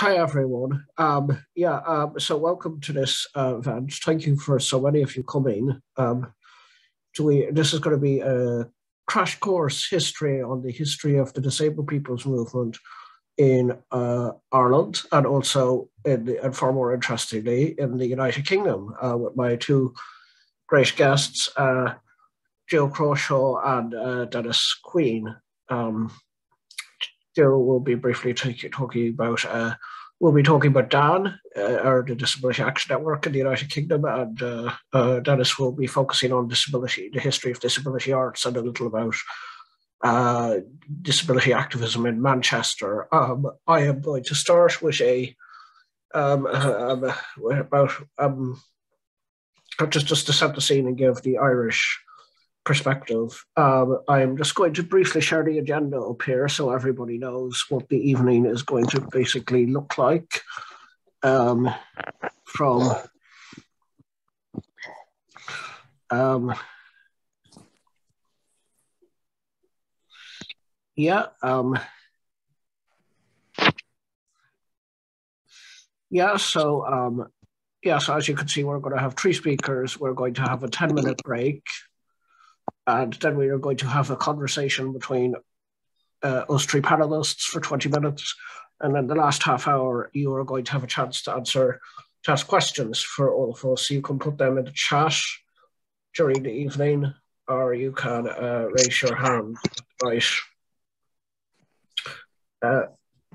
hi everyone. Um, yeah, um, so welcome to this uh, event. Thank you for so many of you coming. Um, we, this is going to be a crash course history on the history of the disabled people's movement in uh, Ireland and also, in the, and far more interestingly, in the United Kingdom uh, with my two great guests, uh, Gill Crawshaw and uh, Dennis Queen. Um, Gill will be briefly talking about uh, we'll be talking about DAN, uh, or the Disability Action Network in the United Kingdom, and uh, uh, Dennis will be focusing on disability, the history of disability arts, and a little about uh, disability activism in Manchester. Um, I am going to start with a um, um, about um, just just to set the scene and give the Irish perspective. Um, I'm just going to briefly share the agenda up here so everybody knows what the evening is going to basically look like. Um, from um, yeah, um, yeah, so um, yeah, so as you can see, we're going to have three speakers. We're going to have a 10 minute break and then we are going to have a conversation between uh, us three panelists for 20 minutes. And then the last half hour, you are going to have a chance to answer, to ask questions for all of us. You can put them in the chat during the evening, or you can uh, raise your hand, right? Uh,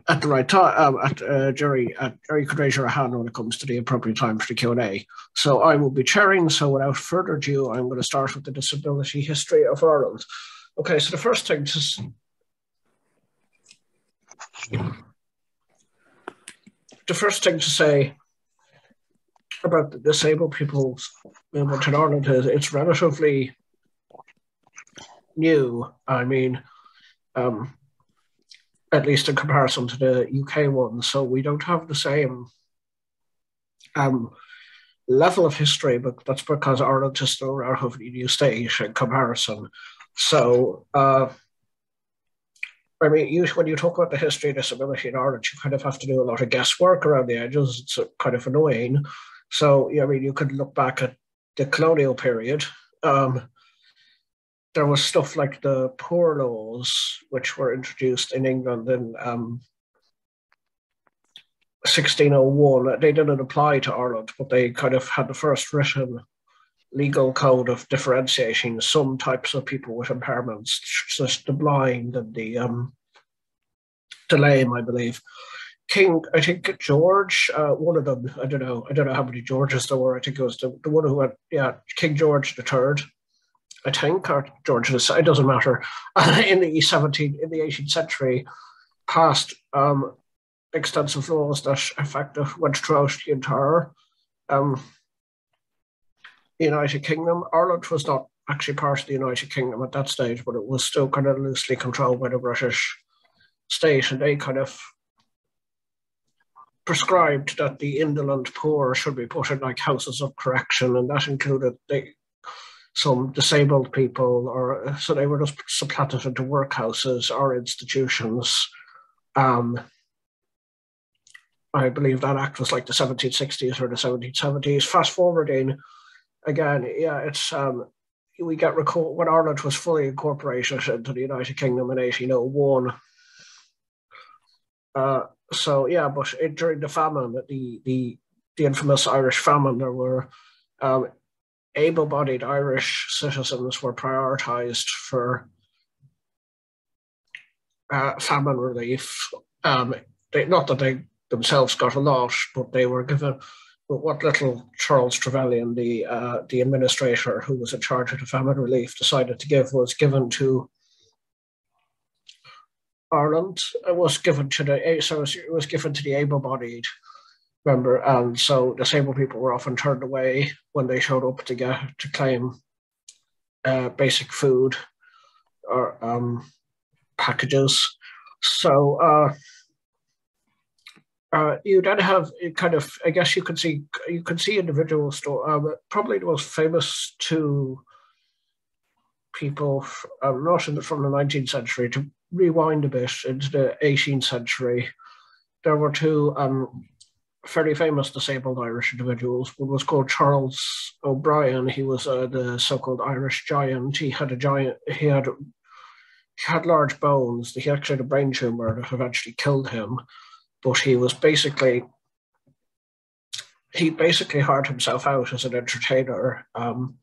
at the right time, um, at uh, Jerry, at, or you could raise your hand when it comes to the appropriate time for the Q and A. So I will be chairing. So without further ado, I'm going to start with the disability history of Ireland. Okay, so the first thing to the first thing to say about the disabled people's movement in Ireland is it's relatively new. I mean, um, at least in comparison to the UK one. So we don't have the same um, level of history, but that's because Ireland is still relatively new state in comparison. So, uh, I mean, you, when you talk about the history of disability in Ireland, you kind of have to do a lot of guesswork around the edges. It's kind of annoying. So, I mean, you could look back at the colonial period. Um, there was stuff like the poor laws, which were introduced in England in um, 1601. They didn't apply to Ireland, but they kind of had the first written legal code of differentiating some types of people with impairments, such as the blind and the um, the lame, I believe. King, I think George, uh, one of them, I don't know, I don't know how many Georges there were. I think it was the, the one who had, yeah, King George the Third I think, or George it doesn't matter, in the 17th, in the 18th century, passed um, extensive laws that effective went throughout the entire um, United Kingdom. Ireland was not actually part of the United Kingdom at that stage, but it was still kind of loosely controlled by the British state, and they kind of prescribed that the indolent poor should be put in like houses of correction, and that included they some disabled people, or so they were just supplanted into workhouses or institutions. Um, I believe that act was like the 1760s or the 1770s. Fast forwarding, again, yeah, it's um, we get record when Ireland was fully incorporated into the United Kingdom in 1801. Uh, so yeah, but it, during the famine, the the the infamous Irish famine, there were um, able bodied Irish citizens were prioritized for uh, famine relief. Um, they, not that they themselves got a lot, but they were given. But what little Charles Trevelyan, the uh, the administrator who was in charge of the famine relief, decided to give was given to Ireland. It was given to the so it was given to the able-bodied Remember, and so disabled people were often turned away when they showed up to get to claim uh, basic food or um, packages. So uh, uh, you then have kind of, I guess you can see you can see individual store. Um, probably the most famous two people, um, not the, from the 19th century, to rewind a bit into the 18th century there were two um, fairly famous disabled Irish individuals. One was called Charles O'Brien. He was uh, the so-called Irish giant. He had a giant. He had he had large bones. He actually had a brain tumor that eventually killed him. But he was basically he basically hired himself out as an entertainer. Um,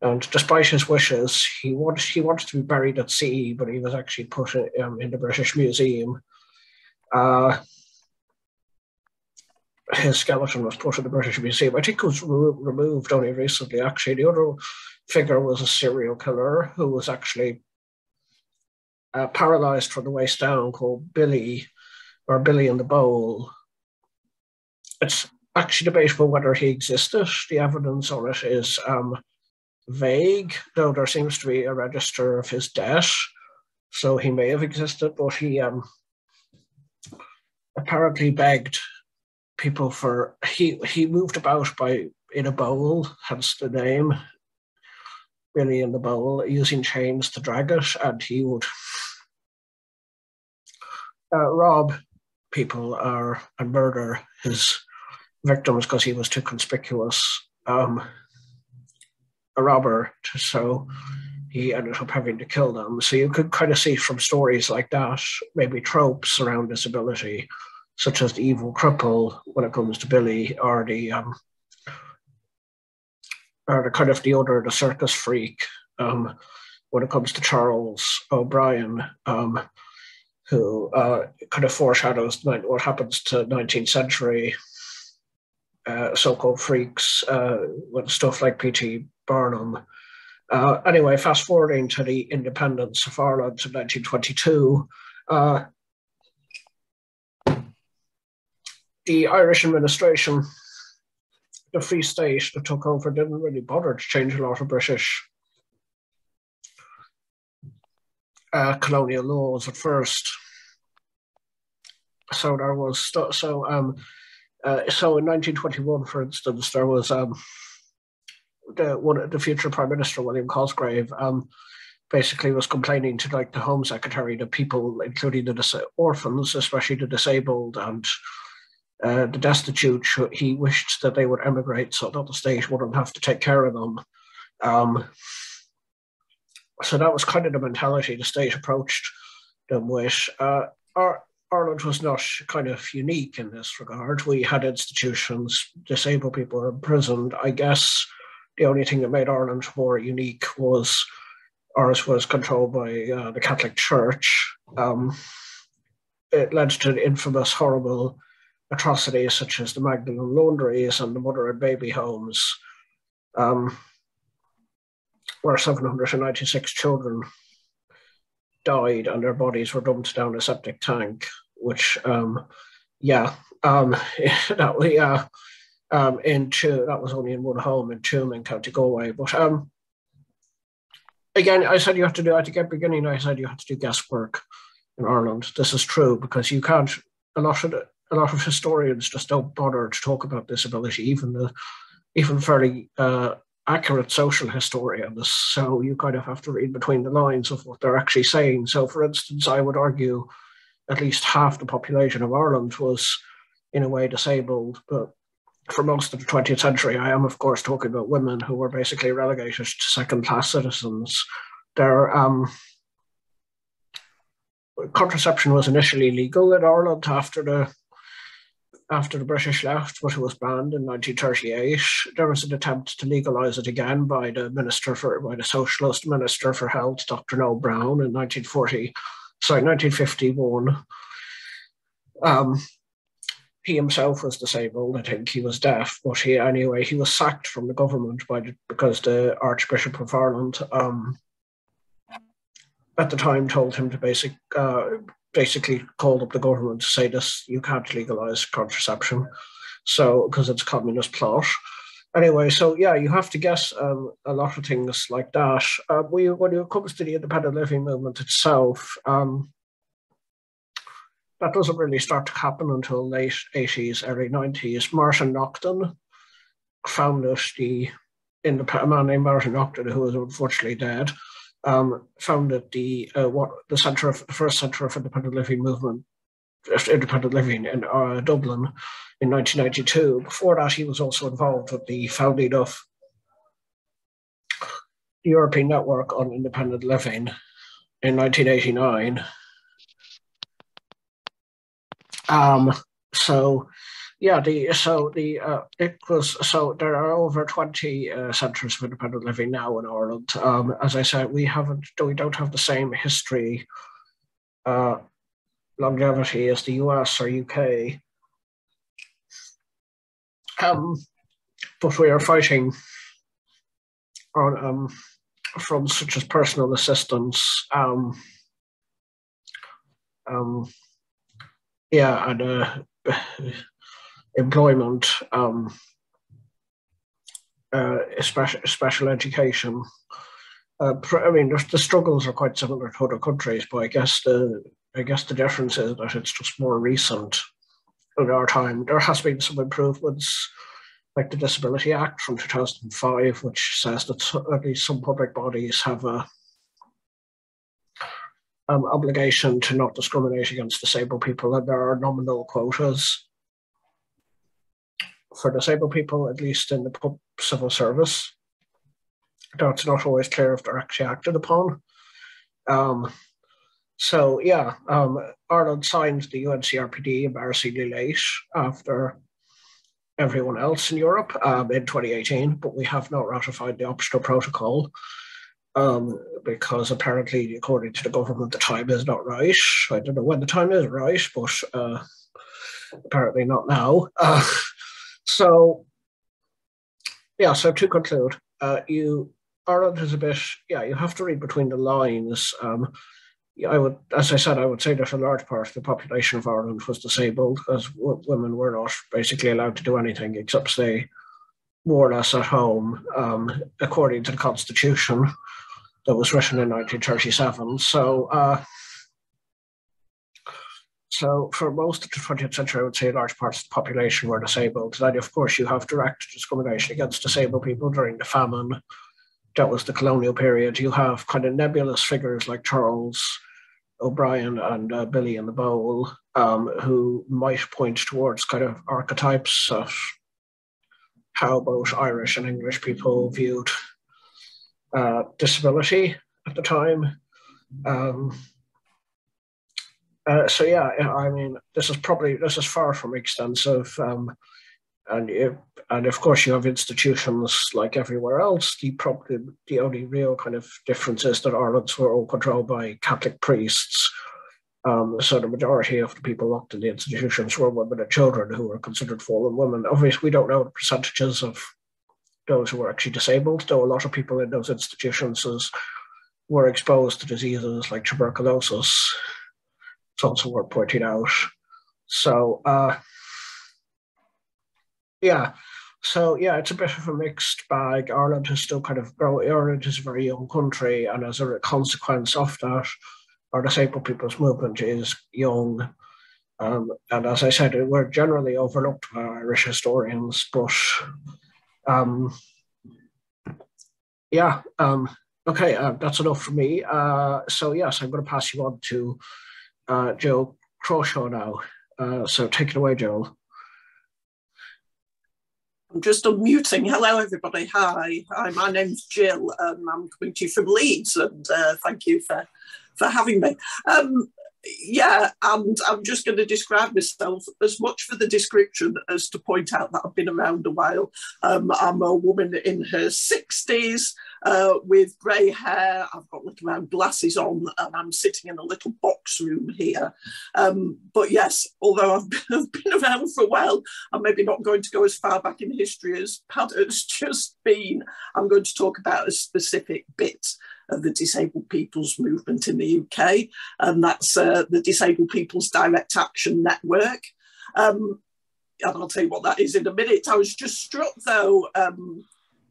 and despite his wishes, he wanted he wanted to be buried at sea, but he was actually put um, in the British Museum. Uh, his skeleton was put in the British Museum. I think it was re- removed only recently. Actually, the other figure was a serial killer who was actually uh, paralyzed from the waist down, called Billy, or Billy in the Bowl. It's actually debatable whether he existed. The evidence on it is um, vague, though there seems to be a register of his death. So he may have existed, but he um, apparently begged people for he he moved about by in a bowl, hence the name, really in the bowl, using chains to drag it, and he would uh, rob people or and murder his victims because he was too conspicuous. Um, a robber, so he ended up having to kill them. So you could kind of see from stories like that, maybe tropes around disability, such as the evil cripple when it comes to Billy, or the um, or the kind of the other the circus freak um, when it comes to Charles O'Brien, um, who uh, kind of foreshadows what happens to 19th century uh, so-called freaks uh, with stuff like P.T. Barnum. Uh, anyway, fast forwarding to the independence of Ireland in 1922, uh, the Irish administration, the Free State that took over, didn't really bother to change a lot of British uh, colonial laws at first. So there was so um, uh, so in 1921, for instance, there was um, the one the future prime minister William Cosgrave um, basically was complaining to like the Home Secretary that people, including the orphans, especially the disabled and uh, the destitute, he wished that they would emigrate so that the state wouldn't have to take care of them. Um, so that was kind of the mentality the state approached them with. Uh, our, Ireland was not kind of unique in this regard. We had institutions, disabled people were imprisoned. I guess the only thing that made Ireland more unique was ours was controlled by uh, the Catholic Church. Um, it led to the infamous, horrible atrocities such as the Magdalen laundries and the mother and baby homes, um, where 796 children died and their bodies were dumped down a septic tank, which, um, yeah, um, that we, uh, um, in two, that was only in one home in Tuam County Galway. But um, again, I said you have to do at the beginning. I said you have to do guesswork in Ireland. This is true because you can't. A lot of the, a lot of historians just don't bother to talk about disability, even the even fairly uh, accurate social historians. So you kind of have to read between the lines of what they're actually saying. So, for instance, I would argue at least half the population of Ireland was in a way disabled, but for most of the 20th century, I am, of course, talking about women who were basically relegated to second class citizens. Their um, contraception was initially legal in Ireland after the after the British left, but it was banned in 1938. There was an attempt to legalise it again by the minister for by the Socialist Minister for Health, Dr. Noel Browne, in 1940, sorry, 1951. Um, he himself was disabled. I think he was deaf, but he anyway he was sacked from the government by the, because the Archbishop of Ireland um, at the time told him to basic uh, basically called up the government to say this you can't legalize contraception. So because it's communist plot. Anyway so yeah you have to guess um, a lot of things like that. Uh, we, when it comes to the independent living movement itself um, that doesn't really start to happen until late 80s early 90s martin naughton founded the in the a man named martin naughton who is unfortunately dead um, founded the uh, what the center of first center of independent living movement independent living in uh, Dublin in 1992. Before that, he was also involved with the founding of the European Network on Independent Living in 1989. Um, so yeah, the so the uh, it was so there are over twenty uh, centres of independent living now in Ireland. Um, as I said, we haven't we don't have the same history, uh, longevity as the US or UK. Um, but we are fighting on um, fronts such as personal assistance, um, um, yeah, and uh, employment, um, uh, special, special education. Uh, I mean, the struggles are quite similar to other countries, but I guess the I guess the difference is that it's just more recent in our time. There has been some improvements, like the Disability Act from 2005, which says that at least some public bodies have a um, obligation to not discriminate against disabled people, and there are nominal quotas for disabled people, at least in the civil service. That's not always clear if they're actually acted upon. Um, so yeah, um, Ireland signed the UNCRPD embarrassingly late after everyone else in Europe um, in 2018, but we have not ratified the optional protocol um, because apparently, according to the government, the time is not right. I don't know when the time is right, but uh, apparently not now. Uh, so, yeah, so to conclude, uh, you Ireland is a bit, yeah, you have to read between the lines. Um, I would, as I said, I would say that a large part of the population of Ireland was disabled, as w- women were not basically allowed to do anything except stay more or less at home, um, according to the constitution that was written in 1937. So, uh, so for most of the 20th century, I would say large parts of the population were disabled. Then, of course, you have direct discrimination against disabled people during the famine. That was the colonial period. You have kind of nebulous figures like Charles O'Brien and uh, Billy in the Bowl, um, who might point towards kind of archetypes of how both Irish and English people viewed uh, disability at the time. Um, uh, so yeah, I mean, this is probably this is far from extensive, um, and it, and of course you have institutions like everywhere else. The probably the only real kind of difference is that Ireland's were all controlled by Catholic priests. Um, so the majority of the people locked in the institutions were women and children who were considered fallen women. Obviously, we don't know the percentages of those who were actually disabled, though a lot of people in those institutions were exposed to diseases like tuberculosis also worth pointing out. So, uh, yeah, so yeah, it's a bit of a mixed bag. Ireland is still kind of growing. Ireland is a very young country, and as a consequence of that, our disabled people's movement is young. Um, and as I said, we're generally overlooked by Irish historians, but um, yeah, um, okay, uh, that's enough for me. Uh, so yes, I'm going to pass you on to uh, Joe Crawshaw now. Uh, so take it away, Joel. I'm just unmuting. Hello, everybody. Hi. Hi, my name's Gill. Um, I'm coming to you from Leeds, and uh, thank you for, for having me. Um, yeah, and I'm just going to describe myself as much for the description as to point out that I've been around a while. Um, I'm a woman in her 60s uh, with grey hair. I've got little round glasses on, and I'm sitting in a little box room here. Um, but yes, although I've been, I've been, around for a while, I'm maybe not going to go as far back in history as Pat has just been. I'm going to talk about a specific bit of the disabled people's movement in the UK, and that's uh, the Disabled People's Direct Action Network. Um, and I'll tell you what that is in a minute. I was just struck though um,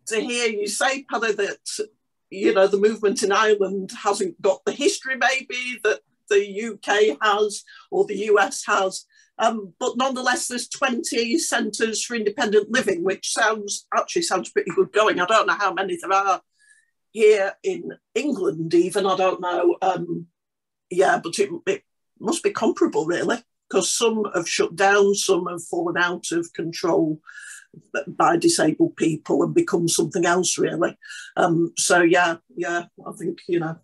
to hear you say, Paddy, that you know the movement in Ireland hasn't got the history maybe that the UK has or the US has. Um, but nonetheless, there's 20 centres for independent living, which sounds actually sounds pretty good going. I don't know how many there are here in England, even. I don't know. Um, yeah, but it, it must be comparable, really. because some have shut down, some have fallen out of control by disabled people and become something else really. Um, so yeah, yeah, I think you know,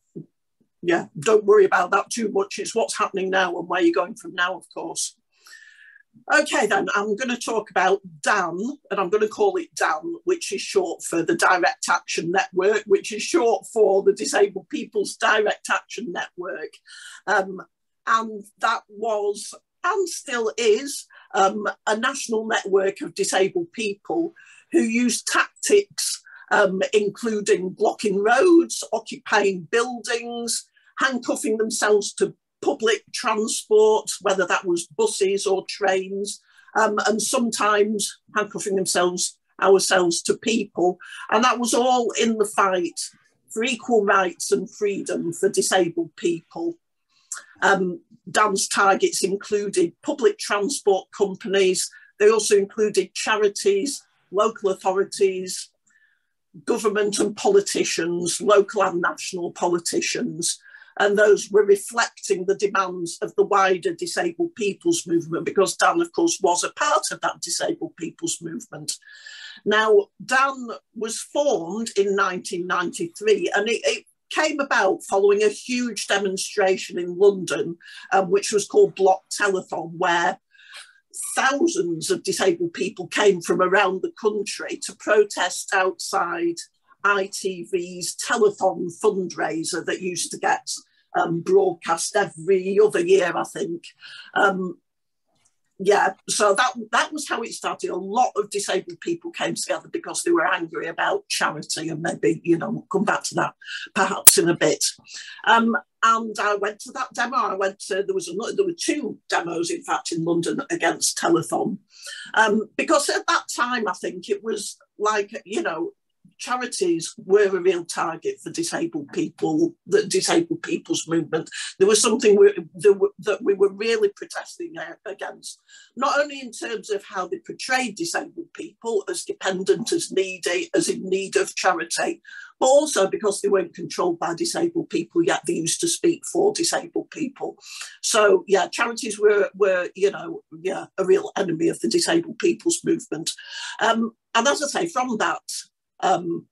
yeah, don't worry about that too much. It's what's happening now and where you're going from now, of course. Okay, then I'm going to talk about DAN, and I'm going to call it DAN, which is short for the Direct Action Network, which is short for the Disabled People's Direct Action Network. Um, and that was and still is um, a national network of disabled people who use tactics um, including blocking roads, occupying buildings, handcuffing themselves to public transport, whether that was buses or trains, um, and sometimes handcuffing themselves ourselves to people. And that was all in the fight for equal rights and freedom for disabled people. Um, DAN's targets included public transport companies, they also included charities, local authorities, government and politicians, local and national politicians, and those were reflecting the demands of the wider disabled people's movement because DAN, of course, was a part of that disabled people's movement. Now, DAN was formed in 1993 and it, it came about following a huge demonstration in London, um, which was called Block Telethon, where thousands of disabled people came from around the country to protest outside ITV's telethon fundraiser that used to get um, broadcast every other year, I think. Um, yeah, so that that was how it started. A lot of disabled people came together because they were angry about charity, and maybe you know we'll come back to that perhaps in a bit. Um, and I went to that demo. I went to there was another, there were two demos in fact in London against Telethon, um, because at that time I think it was like you know charities were a real target for disabled people, the disabled people's movement. There was something we, that we were really protesting against, not only in terms of how they portrayed disabled people as dependent, as needy, as in need of charity, but also because they weren't controlled by disabled people yet they used to speak for disabled people so yeah charities were were you know yeah a real enemy of the disabled people's movement um, and as i say from that um,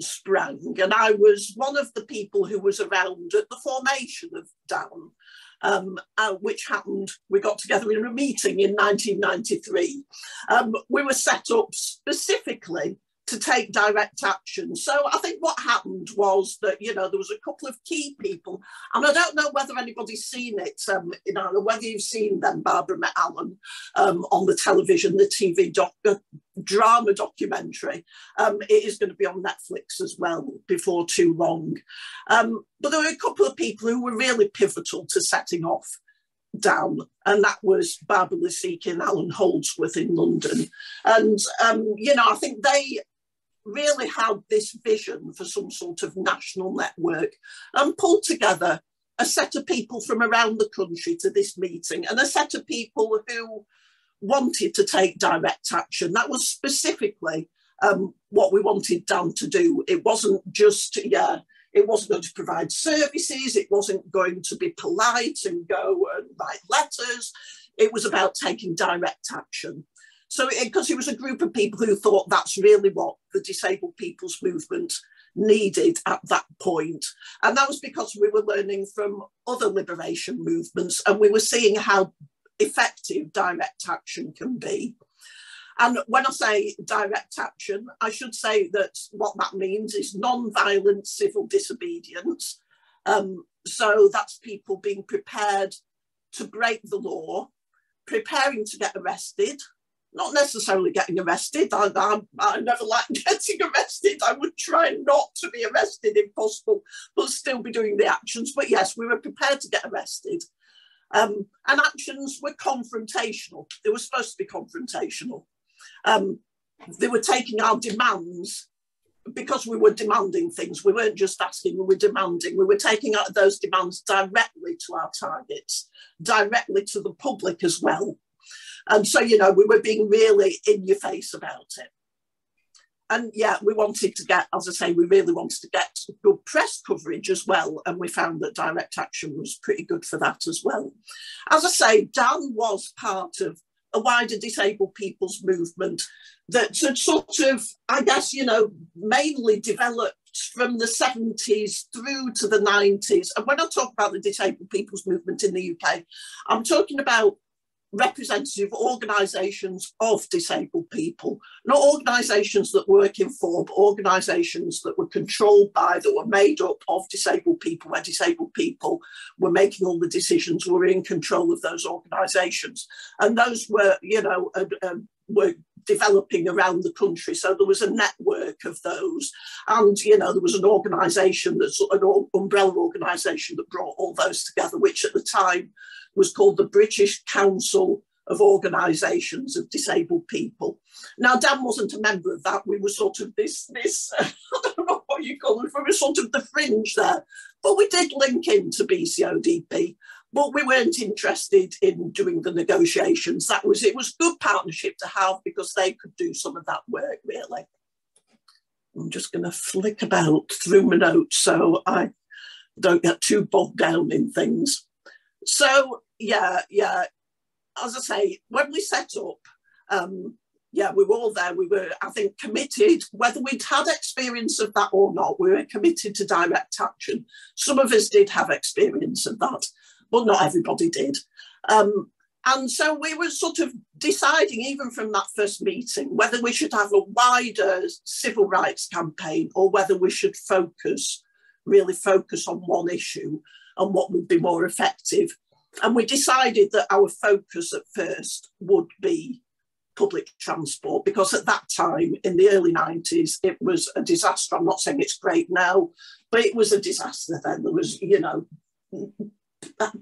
sprang. And I was one of the people who was around at the formation of DAN, um, uh, which happened, we got together in a meeting in 1993. Um, we were set up specifically to take direct action. So I think what happened was that, you know, there was a couple of key people, and I don't know whether anybody's seen it, um, you know, whether you've seen Then Barbara Met Alan, um, on the television, the TV doc, drama documentary. Um, it is going to be on Netflix as well before too long. Um, but there were a couple of people who were really pivotal to setting off DAN, and that was Barbara Lisicki and Alan Holdsworth in London. And, um, you know, I think they really had this vision for some sort of national network and pulled together a set of people from around the country to this meeting and a set of people who wanted to take direct action. That was specifically um, what we wanted DAN to do. It wasn't just, yeah, it wasn't going to provide services, it wasn't going to be polite and go and write letters. It was about taking direct action. So, because it, it was a group of people who thought that's really what the disabled people's movement needed at that point. And that was because we were learning from other liberation movements and we were seeing how effective direct action can be. And when I say direct action, I should say that what that means is non-violent civil disobedience. Um, so that's people being prepared to break the law, preparing to get arrested, not necessarily getting arrested. I, I, I never like getting arrested. I would try not to be arrested if possible, but still be doing the actions. But yes, we were prepared to get arrested. Um, and actions were confrontational. They were supposed to be confrontational. Um, they were taking our demands because we were demanding things. We weren't just asking, we were demanding. We were taking out those demands directly to our targets, directly to the public as well. And so, you know, we were being really in your face about it. and yeah, we wanted to get, as I say, we really wanted to get good press coverage as well. And we found that direct action was pretty good for that as well. As I say, DAN was part of a wider disabled people's movement that had sort of, I guess, you know, mainly developed from the 70s through to the 90s. And when I talk about the disabled people's movement in the UK, I'm talking about representative organisations of disabled people, not organisations that work in for, but organisations that were controlled by, that were made up of disabled people, where disabled people were making all the decisions, were in control of those organisations. And those were, you know, uh, uh, were developing around the country. So there was a network of those. And, you know, there was an organisation that's an umbrella organisation that brought all those together, which at the time was called the British Council of Organisations of Disabled People. Now, DAN wasn't a member of that. We were sort of this, this, I don't know what you call it, we were sort of the fringe there. But we did link into BCODP, but we weren't interested in doing the negotiations. That was, it was good partnership to have because they could do some of that work, really. I'm just going to flick about through my notes so I don't get too bogged down in things. So yeah, yeah. As I say, when we set up, um, yeah, we were all there. We were, I think, committed, whether we'd had experience of that or not, we were committed to direct action. Some of us did have experience of that, but not everybody did. Um, and so we were sort of deciding, even from that first meeting, whether we should have a wider civil rights campaign or whether we should focus, really focus on one issue and what would be more effective. And we decided that our focus at first would be public transport because at that time in the early 90s it was a disaster i'm not saying it's great now but it was a disaster then there was you know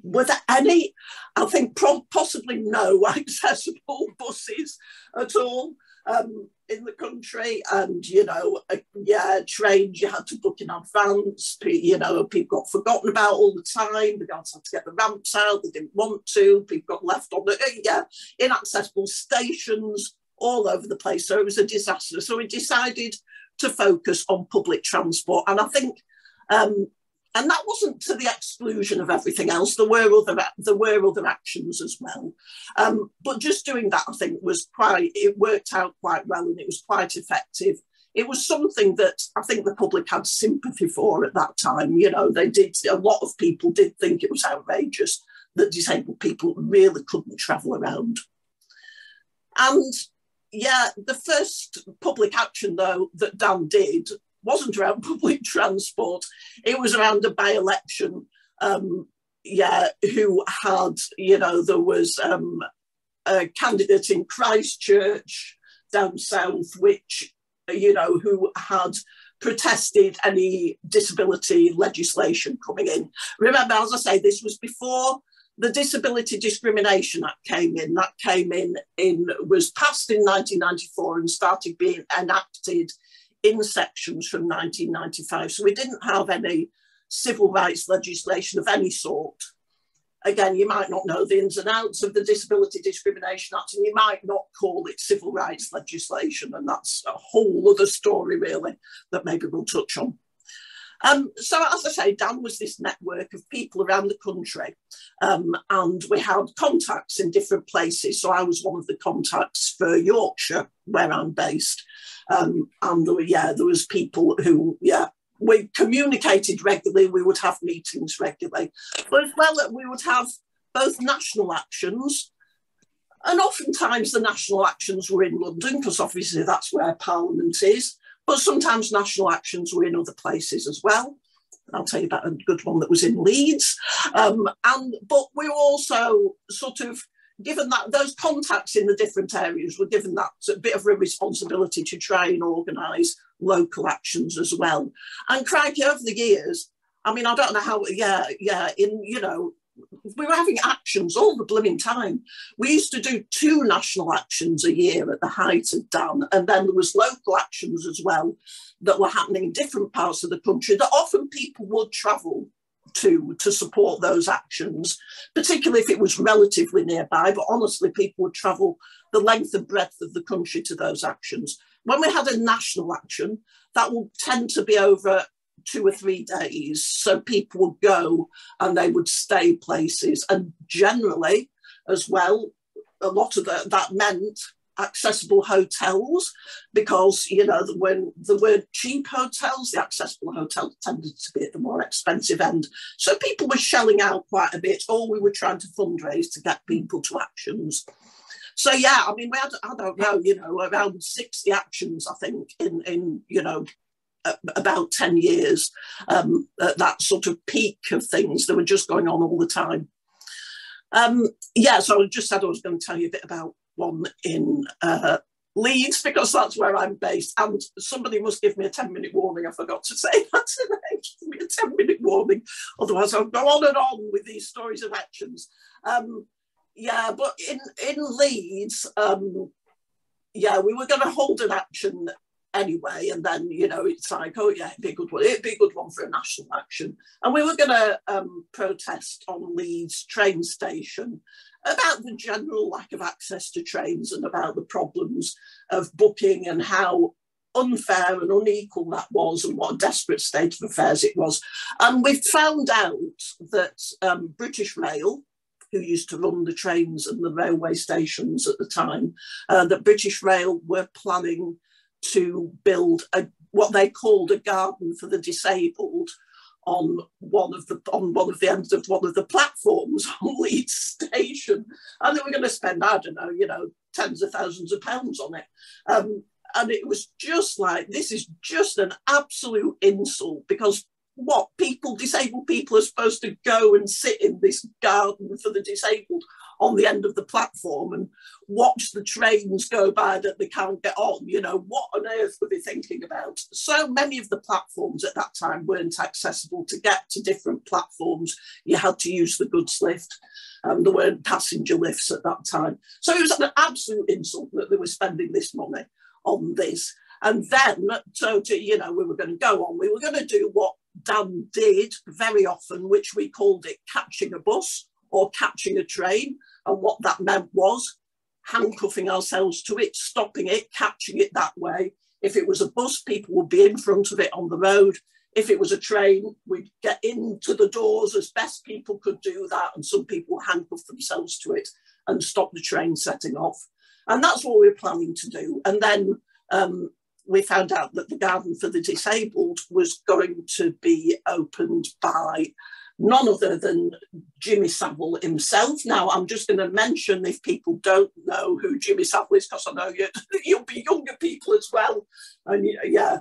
were there any i think possibly no accessible buses at all um, in the country? And you know uh, yeah trains you had to book in advance you know people got forgotten about all the time the guys had to get the ramps out they didn't want to people got left on the uh, yeah inaccessible stations all over the place. So it was a disaster. So we decided to focus on public transport. And i think um, and that wasn't to the exclusion of everything else. There were other there were other actions as well, um, but just doing that, I think, was quite. It worked out quite well, and it was quite effective. It was something that I think the public had sympathy for at that time. You know, they did. A lot of people did think it was outrageous that disabled people really couldn't travel around. And yeah, the first public action though that DAN did wasn't around public transport. It was around a by-election. Um, yeah, who had, you know, there was um, a candidate in Christchurch down south, which, you know, who had protested any disability legislation coming in. Remember, as I say, this was before the Disability Discrimination Act came in. That came in in was passed in 1994 and started being enacted in sections from 1995. So we didn't have any civil rights legislation of any sort. Again, you might not know the ins and outs of the Disability Discrimination Act, and you might not call it civil rights legislation, and that's a whole other story, really, that maybe we'll touch on. Um, so, as I say, DAN was this network of people around the country, um, and we had contacts in different places. So, I was one of the contacts for Yorkshire, where I'm based. Um, and there were, yeah, there was people who, yeah, we communicated regularly, we would have meetings regularly. But as well, we would have both national actions, and oftentimes the national actions were in London, because obviously that's where Parliament is, but sometimes national actions were in other places as well. I'll tell you about a good one that was in Leeds. Um, and but we were also sort of given that those contacts in the different areas were given that a bit of a responsibility to try and organise local actions as well. And crikey, over the years, I mean, I don't know how, yeah, yeah, in, you know, we were having actions all the blooming time. We used to do two national actions a year at the height of DAN, and then there was local actions as well that were happening in different parts of the country that often people would travel to to support those actions, particularly if it was relatively nearby. But honestly, people would travel the length and breadth of the country to those actions. When we had a national action, that will tend to be over two or three days. So people would go and they would stay places. And generally, as well, a lot of the, that meant accessible hotels because you know when there were cheap hotels the accessible hotels tended to be at the more expensive end. So people were shelling out quite a bit. Or we were trying to fundraise to get people to actions. So yeah i mean we had i don't know you know around 60 actions i think in in you know about 10 years um, at that sort of peak of things that were just going on all the time. Um, yeah, so I just said I was going to tell you a bit about one in uh, Leeds because that's where I'm based. And somebody must give me a 10 minute warning. I forgot to say that today. Give me a 10 minute warning. Otherwise, I'll go on and on with these stories of actions. Um, yeah, but in, in Leeds, um, yeah, we were going to hold an action anyway. And then, you know, it's like, oh yeah, it'd be a good one. It'd be a good one for a national action. And we were going to um, protest on Leeds train station about the general lack of access to trains and about the problems of booking and how unfair and unequal that was and what a desperate state of affairs it was. And we found out that um, British Rail, who used to run the trains and the railway stations at the time, uh, that British Rail were planning to build a, what they called a garden for the disabled on one of the on one of the ends of one of the platforms on Leeds Station, and they were going to spend I don't know, you know, tens of thousands of pounds on it. Um, and it was just like this is just an absolute insult because what people disabled people are supposed to go and sit in this garden for the disabled on the end of the platform and watch the trains go by that they can't get on. You know, what on earth were they thinking about? So many of the platforms at that time weren't accessible. To get to different platforms, you had to use the goods lift. Um, there weren't passenger lifts at that time. So it was an absolute insult that they were spending this money on this. And then, so to, you know, we were going to go on, we were going to do what DAN did very often, which we called it catching a bus or catching a train. And what that meant was handcuffing ourselves to it, stopping it, catching it that way. If it was a bus, people would be in front of it on the road. If it was a train, we'd get into the doors as best people could do that. And some people handcuff themselves to it and stop the train setting off. And that's what we were planning to do. And then um, we found out that the Garden for the Disabled was going to be opened by none other than Jimmy Savile himself. Now, I'm just going to mention if people don't know who Jimmy Savile is, because I know you, you'll be younger people as well. And yeah,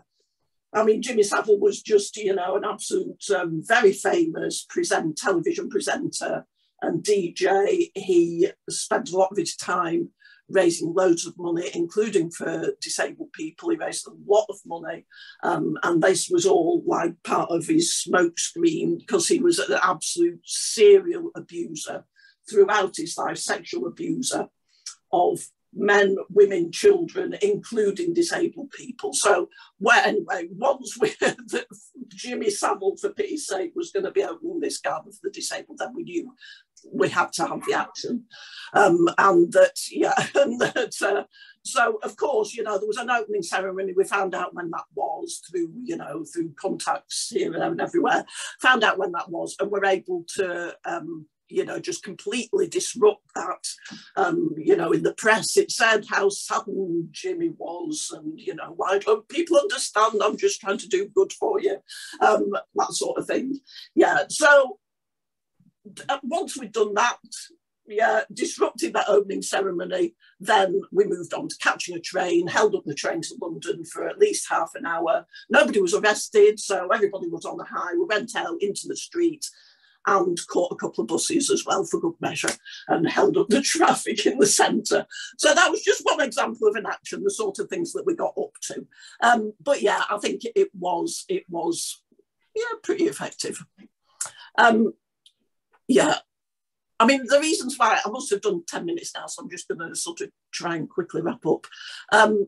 I mean, Jimmy Savile was just, you know, an absolute, um, very famous present television presenter and DJ. He spent a lot of his time raising loads of money, including for disabled people. He raised a lot of money. Um, and this was all like part of his smokescreen because he was an absolute serial abuser throughout his life, sexual abuser of men, women, children, including disabled people. So, well, anyway, once we that Jimmy Savile, for pity's sake, was going to be opening this garden for the disabled, then we knew we had to have the action. Um, and that, yeah, and that, uh, so of course, you know, there was an opening ceremony. We found out when that was through, you know, through contacts here and everywhere, found out when that was, and we're able to, um, you know, just completely disrupt that. Um, you know, in the press, it said how sudden Jimmy was, and you know, why don't people understand? I'm just trying to do good for you, um, that sort of thing. Yeah. So once we'd done that, yeah, disrupted that opening ceremony, then we moved on to catching a train, held up the train to London for at least half an hour. Nobody was arrested, so everybody was on the high. We went out into the street and caught a couple of buses as well for good measure and held up the traffic in the centre. So that was just one example of an action, the sort of things that we got up to. Um, but yeah, I think it was, it was, yeah, pretty effective. Um, yeah. I mean, the reasons why I must have done 10 minutes now, so I'm just going to sort of try and quickly wrap up. Um,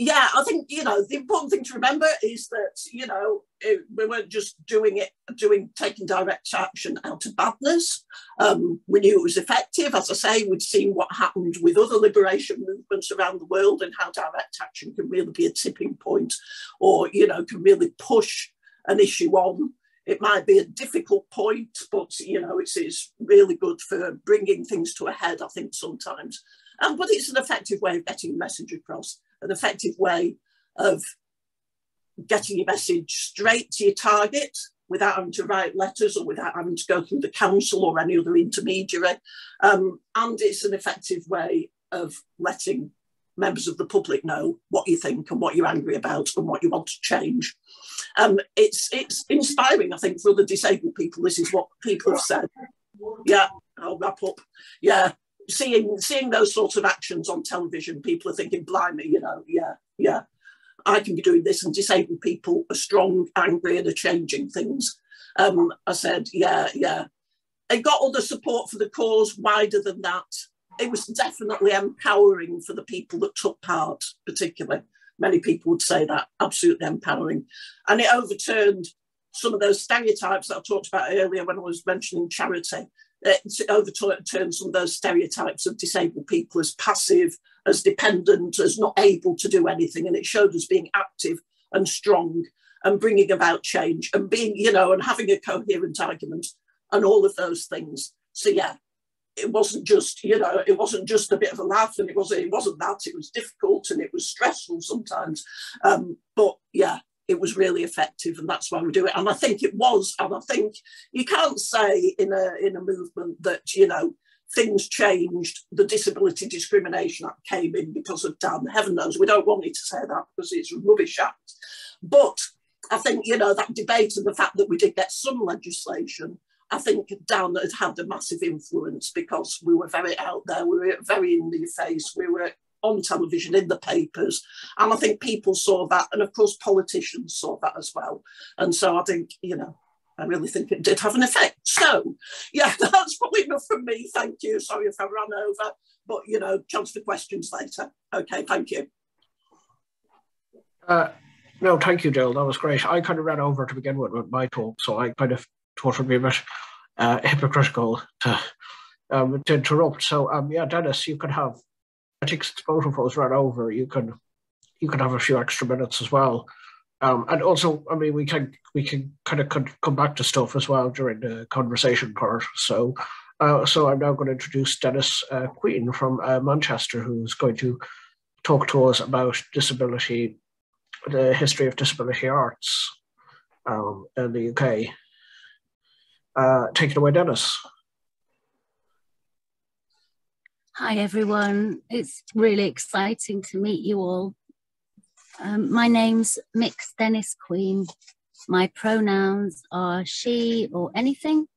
yeah, I think you know the important thing to remember is that you know it, we weren't just doing it, doing taking direct action out of badness. Um, we knew it was effective. As I say, we'd seen what happened with other liberation movements around the world and how direct action can really be a tipping point, or you know can really push an issue on. It might be a difficult point, but you know it's, it's really good for bringing things to a head. I think sometimes, um, but it's an effective way of getting a message across an effective way of getting your message straight to your target without having to write letters or without having to go through the council or any other intermediary. Um, and it's an effective way of letting members of the public know what you think and what you're angry about and what you want to change. Um, it's it's inspiring, I think, for other disabled people. This is what people have said. Yeah, I'll wrap up. Yeah, seeing seeing those sorts of actions on television, people are thinking, blimey, you know, yeah, yeah, I can be doing this. And disabled people are strong, angry, and are changing things. Um, I said, yeah, yeah. It got all the support for the cause wider than that. It was definitely empowering for the people that took part, particularly. Many people would say that, absolutely empowering. And it overturned some of those stereotypes that I talked about earlier when I was mentioning charity it overturned some of those stereotypes of disabled people as passive, as dependent, as not able to do anything. And it showed us being active and strong and bringing about change and being, you know, and having a coherent argument and all of those things. So, yeah, it wasn't just, you know, it wasn't just a bit of a laugh and it wasn't, it wasn't that. It was difficult and it was stressful sometimes. Um, but yeah, it was really effective and that's why we do it and i think it was and i think you can't say in a in a movement that you know things changed the disability discrimination act came in because of DAN heaven knows we don't want you to say that because it's a rubbish act but i think you know that debate and the fact that we did get some legislation I think DAN had had a massive influence because we were very out there, we were very in the face, we were on television, in the papers. And I think people saw that. And of course, politicians saw that as well. And so I think, you know, I really think it did have an effect. So, yeah, that's probably enough from me. Thank you. Sorry if I ran over, but, you know, chance for questions later. Okay, thank you. Uh, no, thank you, Gill. That was great. I kind of ran over to begin with with my talk, so I kind of it would be a bit uh, hypocritical to, um, to interrupt. So, um, yeah, Dennis, you could have I think both of us ran over, you can you can have a few extra minutes as well. Um, and also, I mean, we can we can kind of come back to stuff as well during the conversation part. So, uh, so I'm now going to introduce Dennis uh, Queen from uh, Manchester, who's going to talk to us about disability, the history of disability arts um, in the UK. Uh, take it away, Dennis. Hi, everyone. It's really exciting to meet you all. Um, my name's Mix Dennis Queen. My pronouns are she or anything.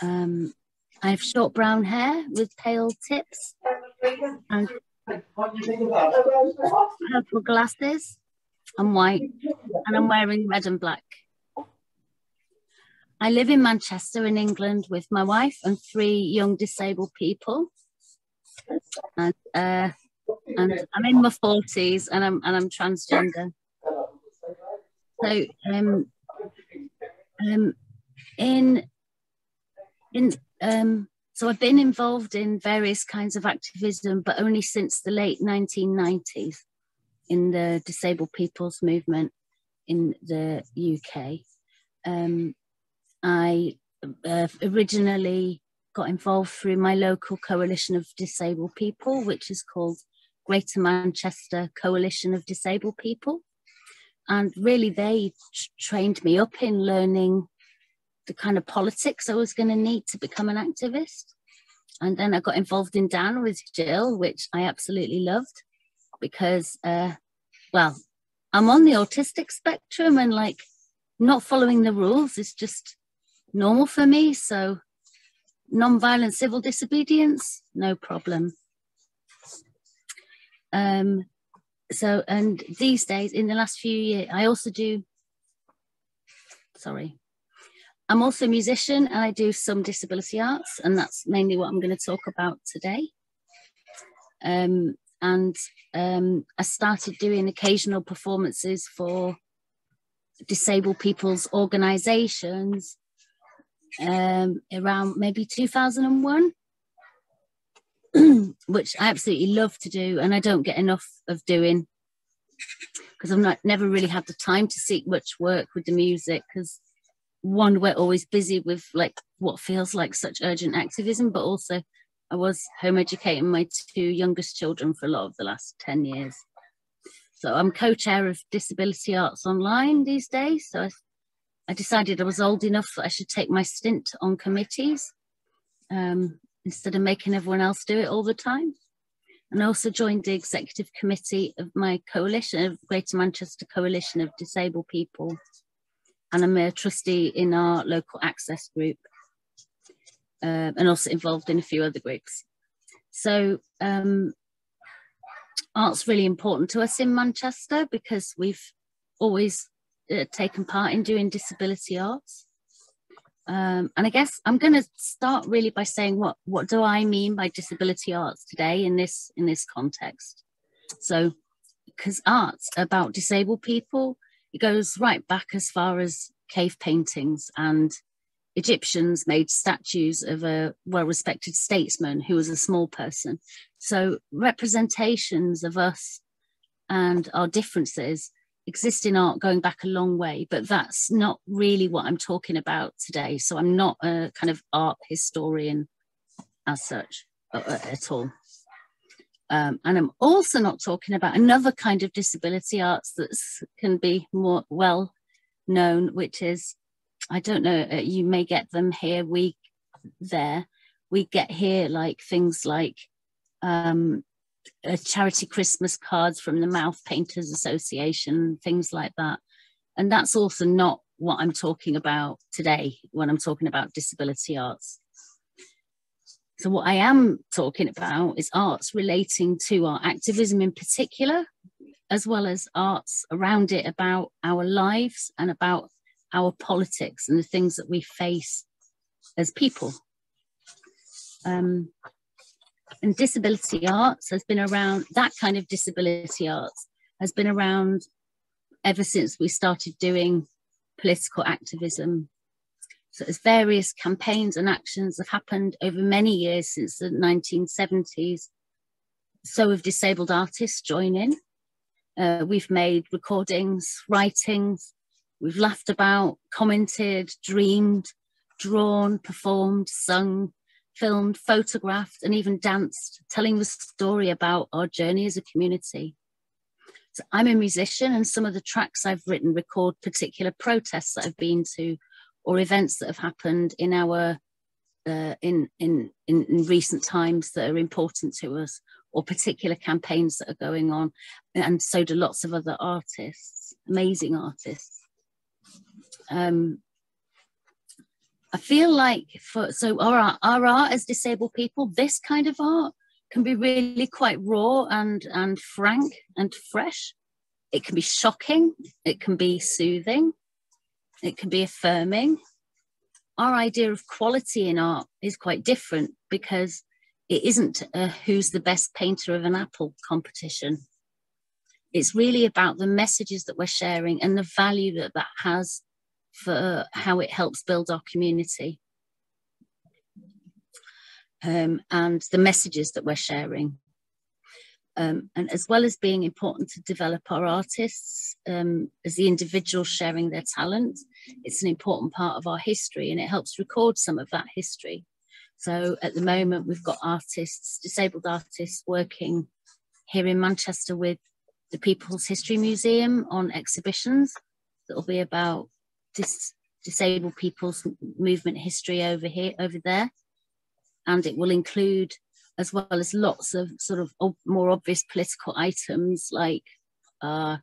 Um, I have short brown hair with pale tips and purple glasses. I'm white and I'm wearing red and black. I live in Manchester in England with my wife and three young disabled people and uh, and I'm in my forties, and I'm and I'm transgender. So um, um, in in um, so I've been involved in various kinds of activism, but only since the late 1990s in the disabled people's movement in the UK. Um, I uh, originally got involved through my local coalition of disabled people, which is called Greater Manchester Coalition of Disabled People. And really, they trained me up in learning the kind of politics I was going to need to become an activist. And then I got involved in DAN with Gill, which I absolutely loved because, uh, well, I'm on the autistic spectrum and like not following the rules is just normal for me. So non-violent civil disobedience, no problem. Um, so, and these days, in the last few years, I also do, sorry, I'm also a musician and I do some disability arts, and that's mainly what I'm going to talk about today. Um, and um, I started doing occasional performances for disabled people's organizations um, around maybe 2001 which I absolutely love to do and I don't get enough of doing because I've not never really had the time to seek much work with the music because one we're always busy with like what feels like such urgent activism but also I was home educating my two youngest children for a lot of the last 10 years. So I'm co-chair of Disability Arts Online these days. So I, I, decided I was old enough that I should take my stint on committees um, instead of making everyone else do it all the time. And I also joined the executive committee of my coalition of Greater Manchester Coalition of Disabled People. And I'm a trustee in our local access group uh, and also involved in a few other groups. So um, art's really important to us in Manchester because we've always uh, taken part in doing disability arts. Um, and I guess I'm going to start really by saying what what do I mean by disability arts today in this in this context. So, because art's about disabled people, it goes right back as far as cave paintings and Egyptians made statues of a well respected statesman who was a small person. So representations of us and our differences exist in art going back a long way, but that's not really what I'm talking about today. So I'm not a kind of art historian as such uh, uh, at all. Um, and I'm also not talking about another kind of disability arts that can be more well known, which is I don't know, uh, you may get them here, we there. We get here like things like um, charity Christmas cards from the Mouth Painters Association, things like that. And that's also not what I'm talking about today when I'm talking about disability arts. So, what I am talking about is arts relating to our activism in particular, as well as arts around it about our lives and about our politics and the things that we face as people. Um, and disability arts has been around, that kind of disability arts has been around ever since we started doing political activism. So there's various campaigns and actions have happened over many years since the 1970s. So have disabled artists join in. Uh, we've made recordings, writings, We've laughed about, commented, dreamed, drawn, performed, sung, filmed, photographed, and even danced, telling the story about our journey as a community. So I'm a musician, and some of the tracks I've written record particular protests that I've been to or events that have happened in our uh, in, in in in recent times that are important to us or particular campaigns that are going on and so do lots of other artists amazing artists um, I feel like for so our art, our art as disabled people, this kind of art can be really quite raw and and frank and fresh. It can be shocking. It can be soothing. It can be affirming. Our idea of quality in art is quite different because it isn't a who's the best painter of an apple competition. It's really about the messages that we're sharing and the value that that has for how it helps build our community um, and the messages that we're sharing. Um, and as well as being important to develop our artists um, as the individuals sharing their talent, it's an important part of our history and it helps record some of that history. So at the moment, we've got artists, disabled artists working here in Manchester with the People's History Museum on exhibitions that will be about dis- disabled people's movement history over here, over there, and it will include, as well as lots of sort of ob- more obvious political items like, uh,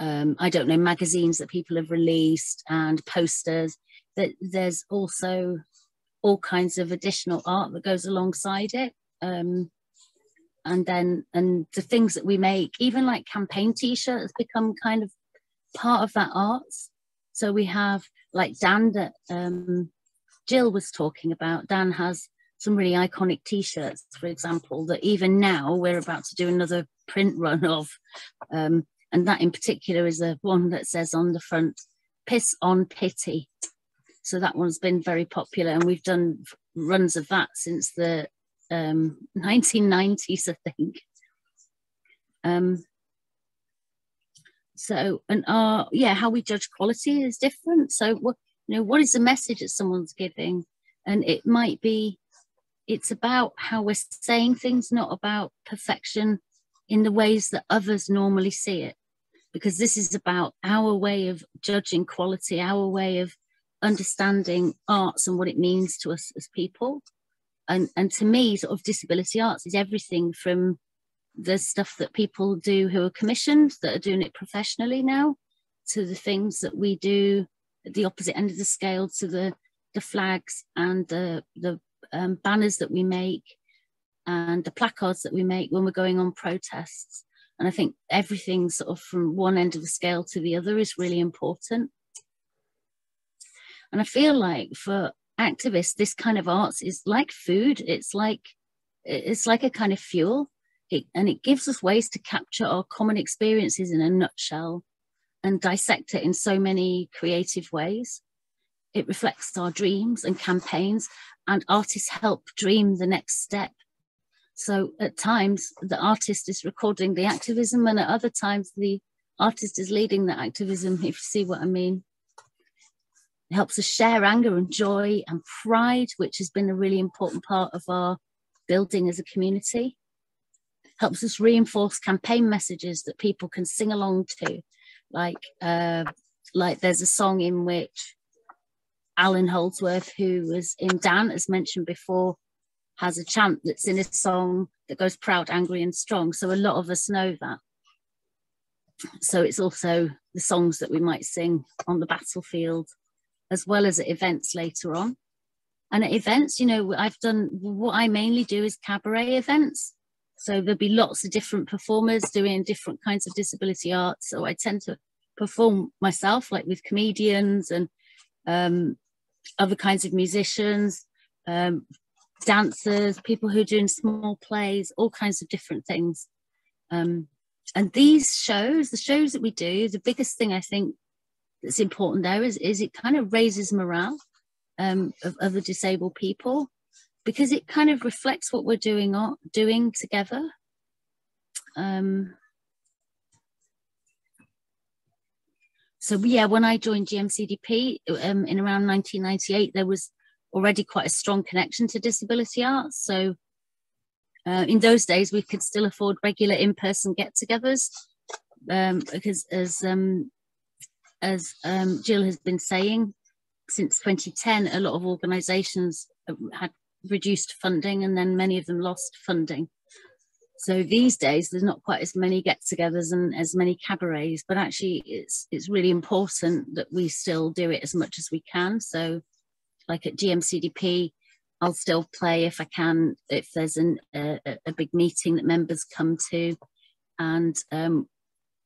um, I don't know, magazines that people have released and posters. That there's also all kinds of additional art that goes alongside it. Um, and then and the things that we make even like campaign t-shirts become kind of part of that arts. So we have like DAN that um, Gill was talking about. DAN has some really iconic t-shirts, for example, that even now we're about to do another print run of. Um, and that in particular is a one that says on the front, piss on pity. So that one's been very popular and we've done runs of that since the um, 1990s, I think. Um, so, and our, yeah, how we judge quality is different. So what, you know, what is the message that someone's giving? And it might be, it's about how we're saying things, not about perfection in the ways that others normally see it. Because this is about our way of judging quality, our way of understanding arts and what it means to us as people. And, and to me, sort of disability arts is everything from the stuff that people do who are commissioned, that are doing it professionally now, to the things that we do at the opposite end of the scale, to the, the flags and the, the um, banners that we make and the placards that we make when we're going on protests. And I think everything sort of from one end of the scale to the other is really important. And I feel like for activists, this kind of arts is like food. It's like it's like a kind of fuel. It, and it gives us ways to capture our common experiences in a nutshell and dissect it in so many creative ways. It reflects our dreams and campaigns, and artists help dream the next step. So at times, the artist is recording the activism, and at other times, the artist is leading the activism, if you see what I mean. It helps us share anger and joy and pride, which has been a really important part of our building as a community. Helps us reinforce campaign messages that people can sing along to, like uh, like there's a song in which Alan Holdsworth, who was in Dan, as mentioned before, has a chant that's in a song that goes proud, angry, and strong. So a lot of us know that. So it's also the songs that we might sing on the battlefield as well as at events later on. And at events, you know, I've done what I mainly do is cabaret events. So there'll be lots of different performers doing different kinds of disability art. So I tend to perform myself, like with comedians and um, other kinds of musicians, um, dancers, people who are doing small plays, all kinds of different things. Um, and these shows, the shows that we do, the biggest thing I think that's important there is, is it kind of raises morale um, of other disabled people because it kind of reflects what we're doing doing together. Um, so yeah, when I joined GMCDP um, in around 1998, there was already quite a strong connection to disability arts. So uh, in those days, we could still afford regular in-person get-togethers um, because as um, as um, Gill has been saying, since 2010, a lot of organisations had reduced funding and then many of them lost funding. So these days, there's not quite as many get-togethers and as many cabarets, but actually it's, it's really important that we still do it as much as we can. So like at GMCDP, I'll still play if I can, if there's an, a, a big meeting that members come to. And, um,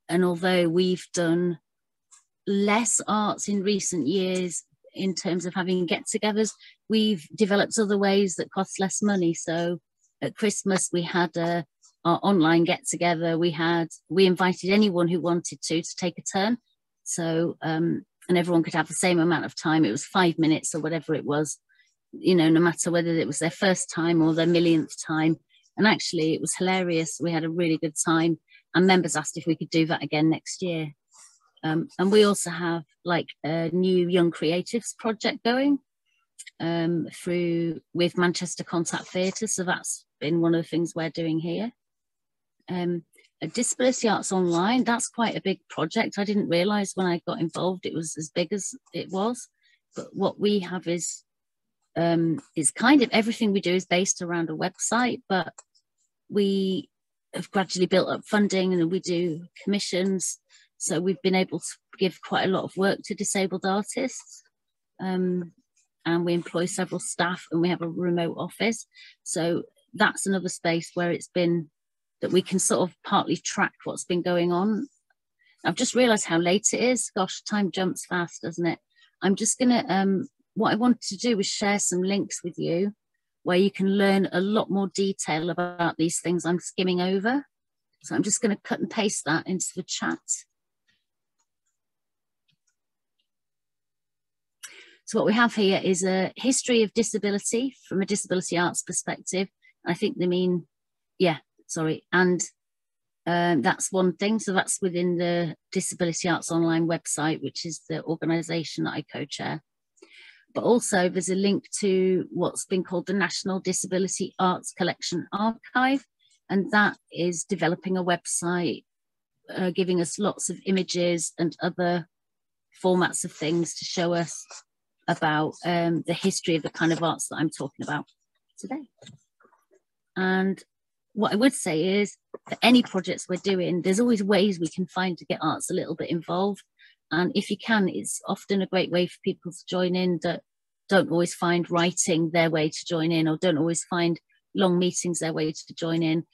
and although we've done less arts in recent years in terms of having get-togethers. We've developed other ways that cost less money. So at Christmas we had a our online get-together. We had we invited anyone who wanted to to take a turn. So um, and everyone could have the same amount of time. It was five minutes or whatever it was. You know, no matter whether it was their first time or their millionth time. And actually, it was hilarious. We had a really good time. And members asked if we could do that again next year. Um, and we also have like a new Young Creatives project going um, through with Manchester Contact Theatre. So that's been one of the things we're doing here. Um, Disability Arts Online, that's quite a big project. I didn't realise when I got involved it was as big as it was. But what we have is um, is kind of everything we do is based around a website, but we have gradually built up funding and we do commissions so we've been able to give quite a lot of work to disabled artists. Um, and we employ several staff and we have a remote office. So that's another space where it's been that we can sort of partly track what's been going on. I've just realized how late it is. Gosh, time jumps fast, doesn't it? I'm just gonna, um, what I wanted to do was share some links with you where you can learn a lot more detail about these things I'm skimming over. So I'm just going to cut and paste that into the chat. So what we have here is a history of disability from a disability arts perspective. I think they mean, yeah, sorry. And um, that's one thing. So that's within the Disability Arts Online website, which is the organisation that I co-chair. But also there's a link to what's been called the National Disability Arts Collection Archive. And that is developing a website, uh, giving us lots of images and other formats of things to show us about um, the history of the kind of arts that I'm talking about today. And what I would say is for any projects we're doing, there's always ways we can find to get arts a little bit involved. And if you can, it's often a great way for people to join in that don't always find writing their way to join in or don't always find long meetings their way to join in.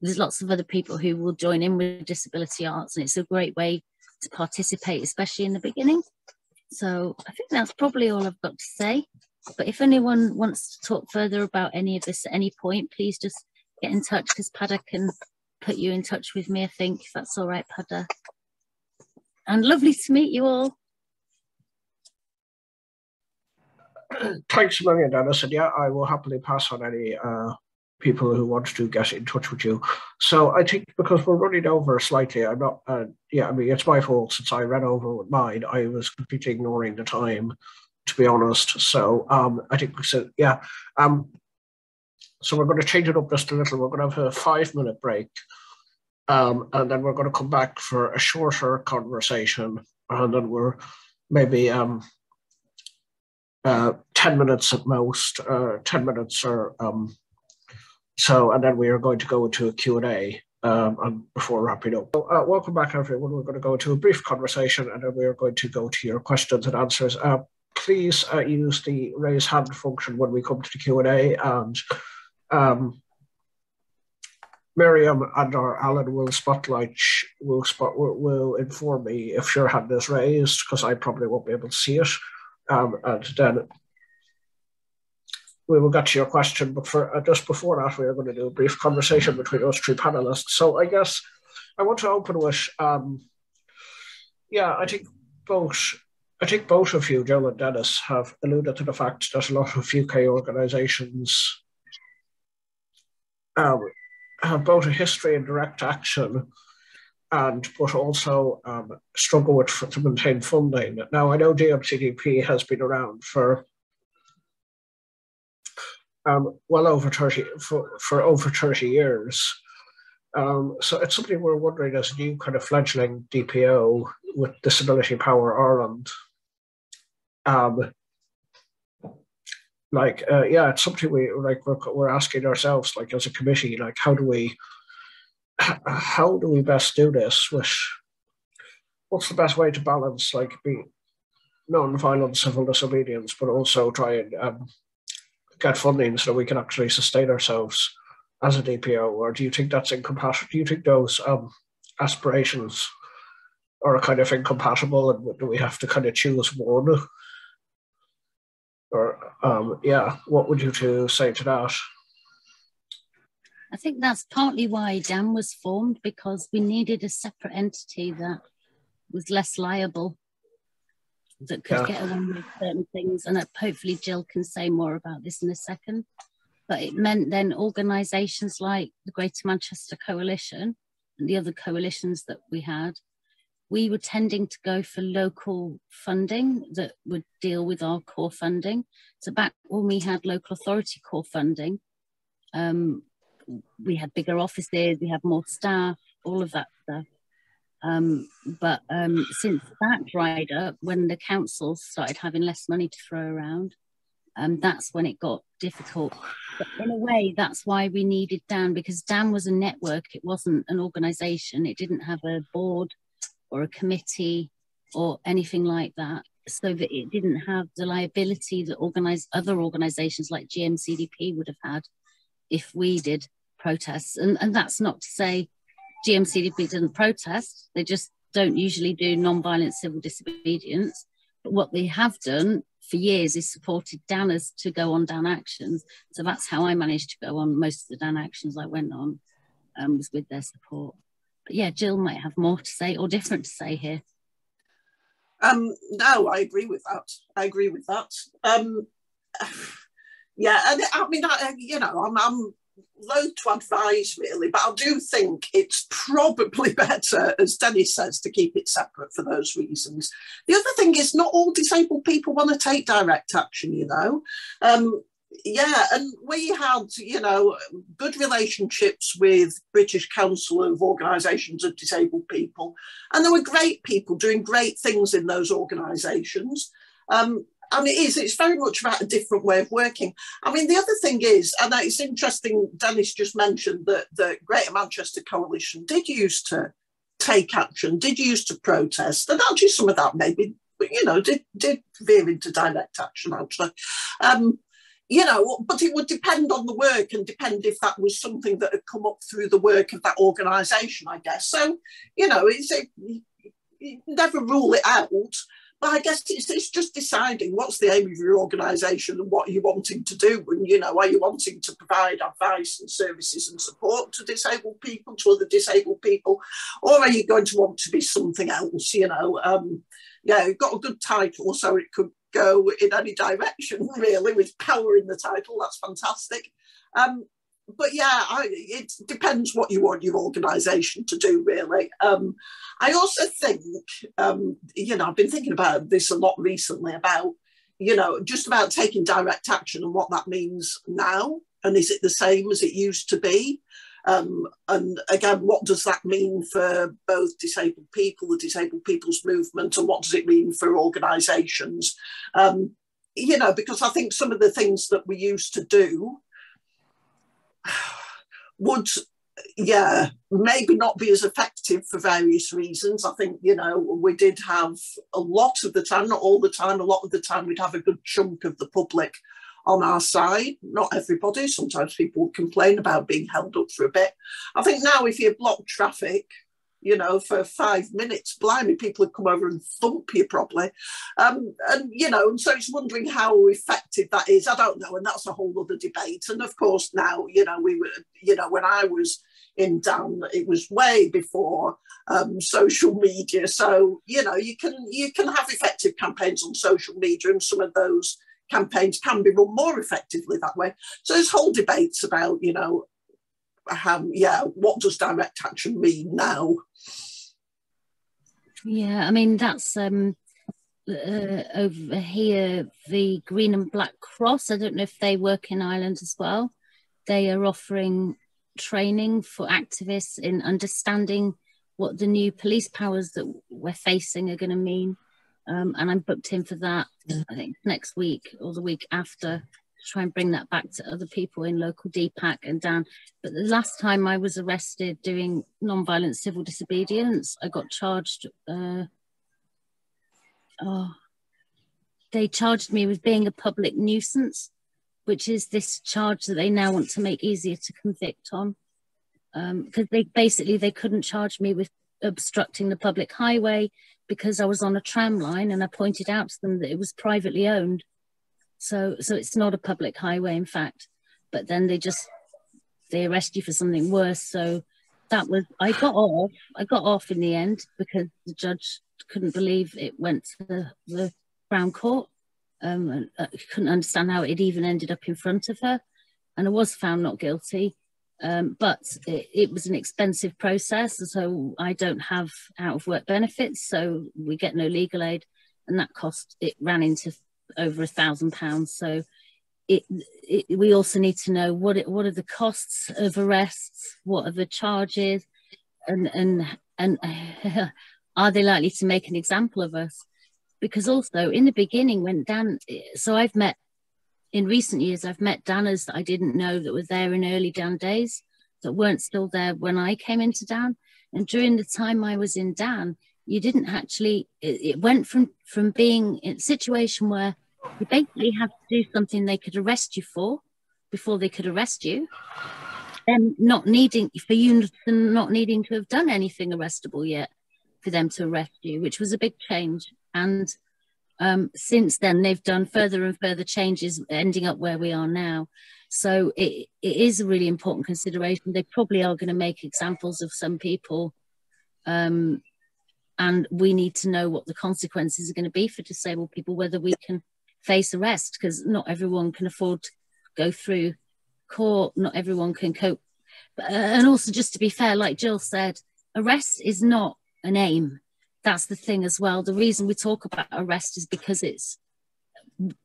There's lots of other people who will join in with disability arts, and it's a great way to participate, especially in the beginning. So I think that's probably all I've got to say. But if anyone wants to talk further about any of this at any point, please just get in touch because Peadar can put you in touch with me, I think, if that's all right, Peadar. And lovely to meet you all. Thanks a million, Dennis. And yeah, I will happily pass on any uh, people who want to get in touch with you. So I think because we're running over slightly, I'm not, uh, yeah, I mean, it's my fault since I ran over with mine. I was completely ignoring the time, to be honest. So um, I think we said, yeah. Um, so we're going to change it up just a little. We're going to have a five minute break. Um, and then we're going to come back for a shorter conversation. And then we're maybe um, uh, 10 minutes at most, uh, 10 minutes or um, so, and then we are going to go into a Q&A um, before wrapping up. So, uh, welcome back, everyone. We're going to go into a brief conversation and then we are going to go to your questions and answers. Uh, please uh, use the raise hand function when we come to the Q&A and um, Miriam and or Alan will spotlight, will, spot, will, will inform me if your hand is raised because I probably won't be able to see it. Um, and then we will get to your question, but for uh, just before that, we are going to do a brief conversation between those three panelists. So I guess I want to open with, um, yeah, I think both, I think both of you, Joe and Dennis, have alluded to the fact that a lot of UK organisations um, have both a history in direct action and but also um, struggle with to maintain funding. Now I know GMCDP has been around for um, well over 30, for, for over 30 years. Um, so it's something we're wondering as a new kind of fledgling DPO with Disability Power Ireland. Um, like, uh, yeah, it's something we like. We're, we're asking ourselves, like, as a committee, like, how do we, how do we best do this? With what's the best way to balance, like, be non-violent civil disobedience, but also try and um, get funding so we can actually sustain ourselves as a DPO, or do you think that's incompatible? Do you think those um, aspirations are kind of incompatible, and do we have to kind of choose one? Or um, yeah, what would you two say to that? I think that's partly why DAN was formed because we needed a separate entity that was less liable that could yeah. get along with certain things. And hopefully Gill can say more about this in a second. But it meant then organisations like the Greater Manchester Coalition and the other coalitions that we had, we were tending to go for local funding that would deal with our core funding. So back when we had local authority core funding, um, we had bigger offices, we had more staff, all of that stuff. Um, but um, since that dried up, when the council started having less money to throw around, um, that's when it got difficult. But in a way, that's why we needed DAN because DAN was a network. It wasn't an organisation. It didn't have a board or a committee or anything like that. So that it didn't have the liability that organized other organisations like GMCDP would have had if we did protests. And, and that's not to say GMCDP doesn't protest. They just don't usually do non-violent civil disobedience. But what they have done for years is supported Danners to go on DAN Actions. So that's how I managed to go on most of the DAN Actions I went on, um, was with their support. But yeah, Gill might have more to say or different to say here. Um, no, I agree with that. I agree with that. Um, yeah, and I mean, I, you know, I'm, I'm loath to advise really, but I do think it's probably better, as Dennis says, to keep it separate for those reasons. The other thing is, not all disabled people want to take direct action, you know. Um, yeah, and we had, you know, good relationships with British Council of Organisations of Disabled People, and there were great people doing great things in those organisations. Um, and it is, it's very much about a different way of working. I mean, the other thing is, and it's interesting, Dennis just mentioned that the Greater Manchester Coalition did use to take action, did use to protest, and actually some of that maybe, you know, did, did veer into direct action, actually. Um, you know, but it would depend on the work and depend if that was something that had come up through the work of that organisation, I guess. So, you know, it's never rule it out. But I guess it's, it's just deciding what's the aim of your organisation and what you're you wanting to do. And, you know, are you wanting to provide advice and services and support to disabled people, to other disabled people? Or are you going to want to be something else, you know? Um, yeah, you've got a good title, so it could go in any direction, really, with power in the title. That's fantastic. Um, but yeah, I, it depends what you want your organisation to do, really. Um, I also think, um, you know, I've been thinking about this a lot recently about, you know, just about taking direct action and what that means now. And is it the same as it used to be? Um, and again, what does that mean for both disabled people, the disabled people's movement, and what does it mean for organisations? Um, you know, because I think some of the things that we used to do would yeah maybe not be as effective for various reasons. I think you know we did have a lot of the time not all the time a lot of the time we'd have a good chunk of the public on our side. Not everybody. Sometimes people would complain about being held up for a bit. I think now if you block traffic you know, for five minutes, blimey, people have come over and thump you properly. Um, and, you know, and so it's wondering how effective that is. I don't know. And that's a whole other debate. And of course, now, you know, we were, you know, when I was in DAN, it was way before um, social media. So, you know, you can you can have effective campaigns on social media and some of those campaigns can be run more effectively that way. So there's whole debates about, you know, um, yeah, what does direct action mean now? Yeah, I mean that's um, uh, over here the Green and Black Cross. I don't know if they work in Ireland as well. They are offering training for activists in understanding what the new police powers that we're facing are going to mean. Um, and I'm booked in for that. I think next week or the week after try and bring that back to other people in local DPAC and DAN. But the last time I was arrested doing non-violent civil disobedience, I got charged. Uh, oh, they charged me with being a public nuisance, which is this charge that they now want to make easier to convict on. Because um, they basically they couldn't charge me with obstructing the public highway because I was on a tram line and I pointed out to them that it was privately owned. So so it's not a public highway, in fact. But then they just they arrest you for something worse. So that was I got off. I got off in the end because the judge couldn't believe it went to the, Crown Court. Um, and uh, couldn't understand how it even ended up in front of her, and I was found not guilty. Um, but it, it, was an expensive process, so I don't have out of work benefits, so we get no legal aid, and that cost it ran into over a thousand pounds. So it, it, we also need to know what it, what are the costs of arrests, what are the charges, and and and are they likely to make an example of us? Because also in the beginning, when DAN, so I've met in recent years, I've met Danners that I didn't know that were there in early DAN days that weren't still there when I came into DAN. And during the time I was in DAN, you didn't actually it, it, went from from being in a situation where you basically have to do something they could arrest you for before they could arrest you and not needing for you not needing to have done anything arrestable yet for them to arrest you which was a big change and um, since then, they've done further and further changes, ending up where we are now. So it, it is a really important consideration. They probably are going to make examples of some people. Um, and we need to know what the consequences are going to be for disabled people, whether we can face arrest, because not everyone can afford to go through court, not everyone can cope. Uh, and also, just to be fair, like Gill said, arrest is not an aim. That's the thing as well. The reason we talk about arrest is because it's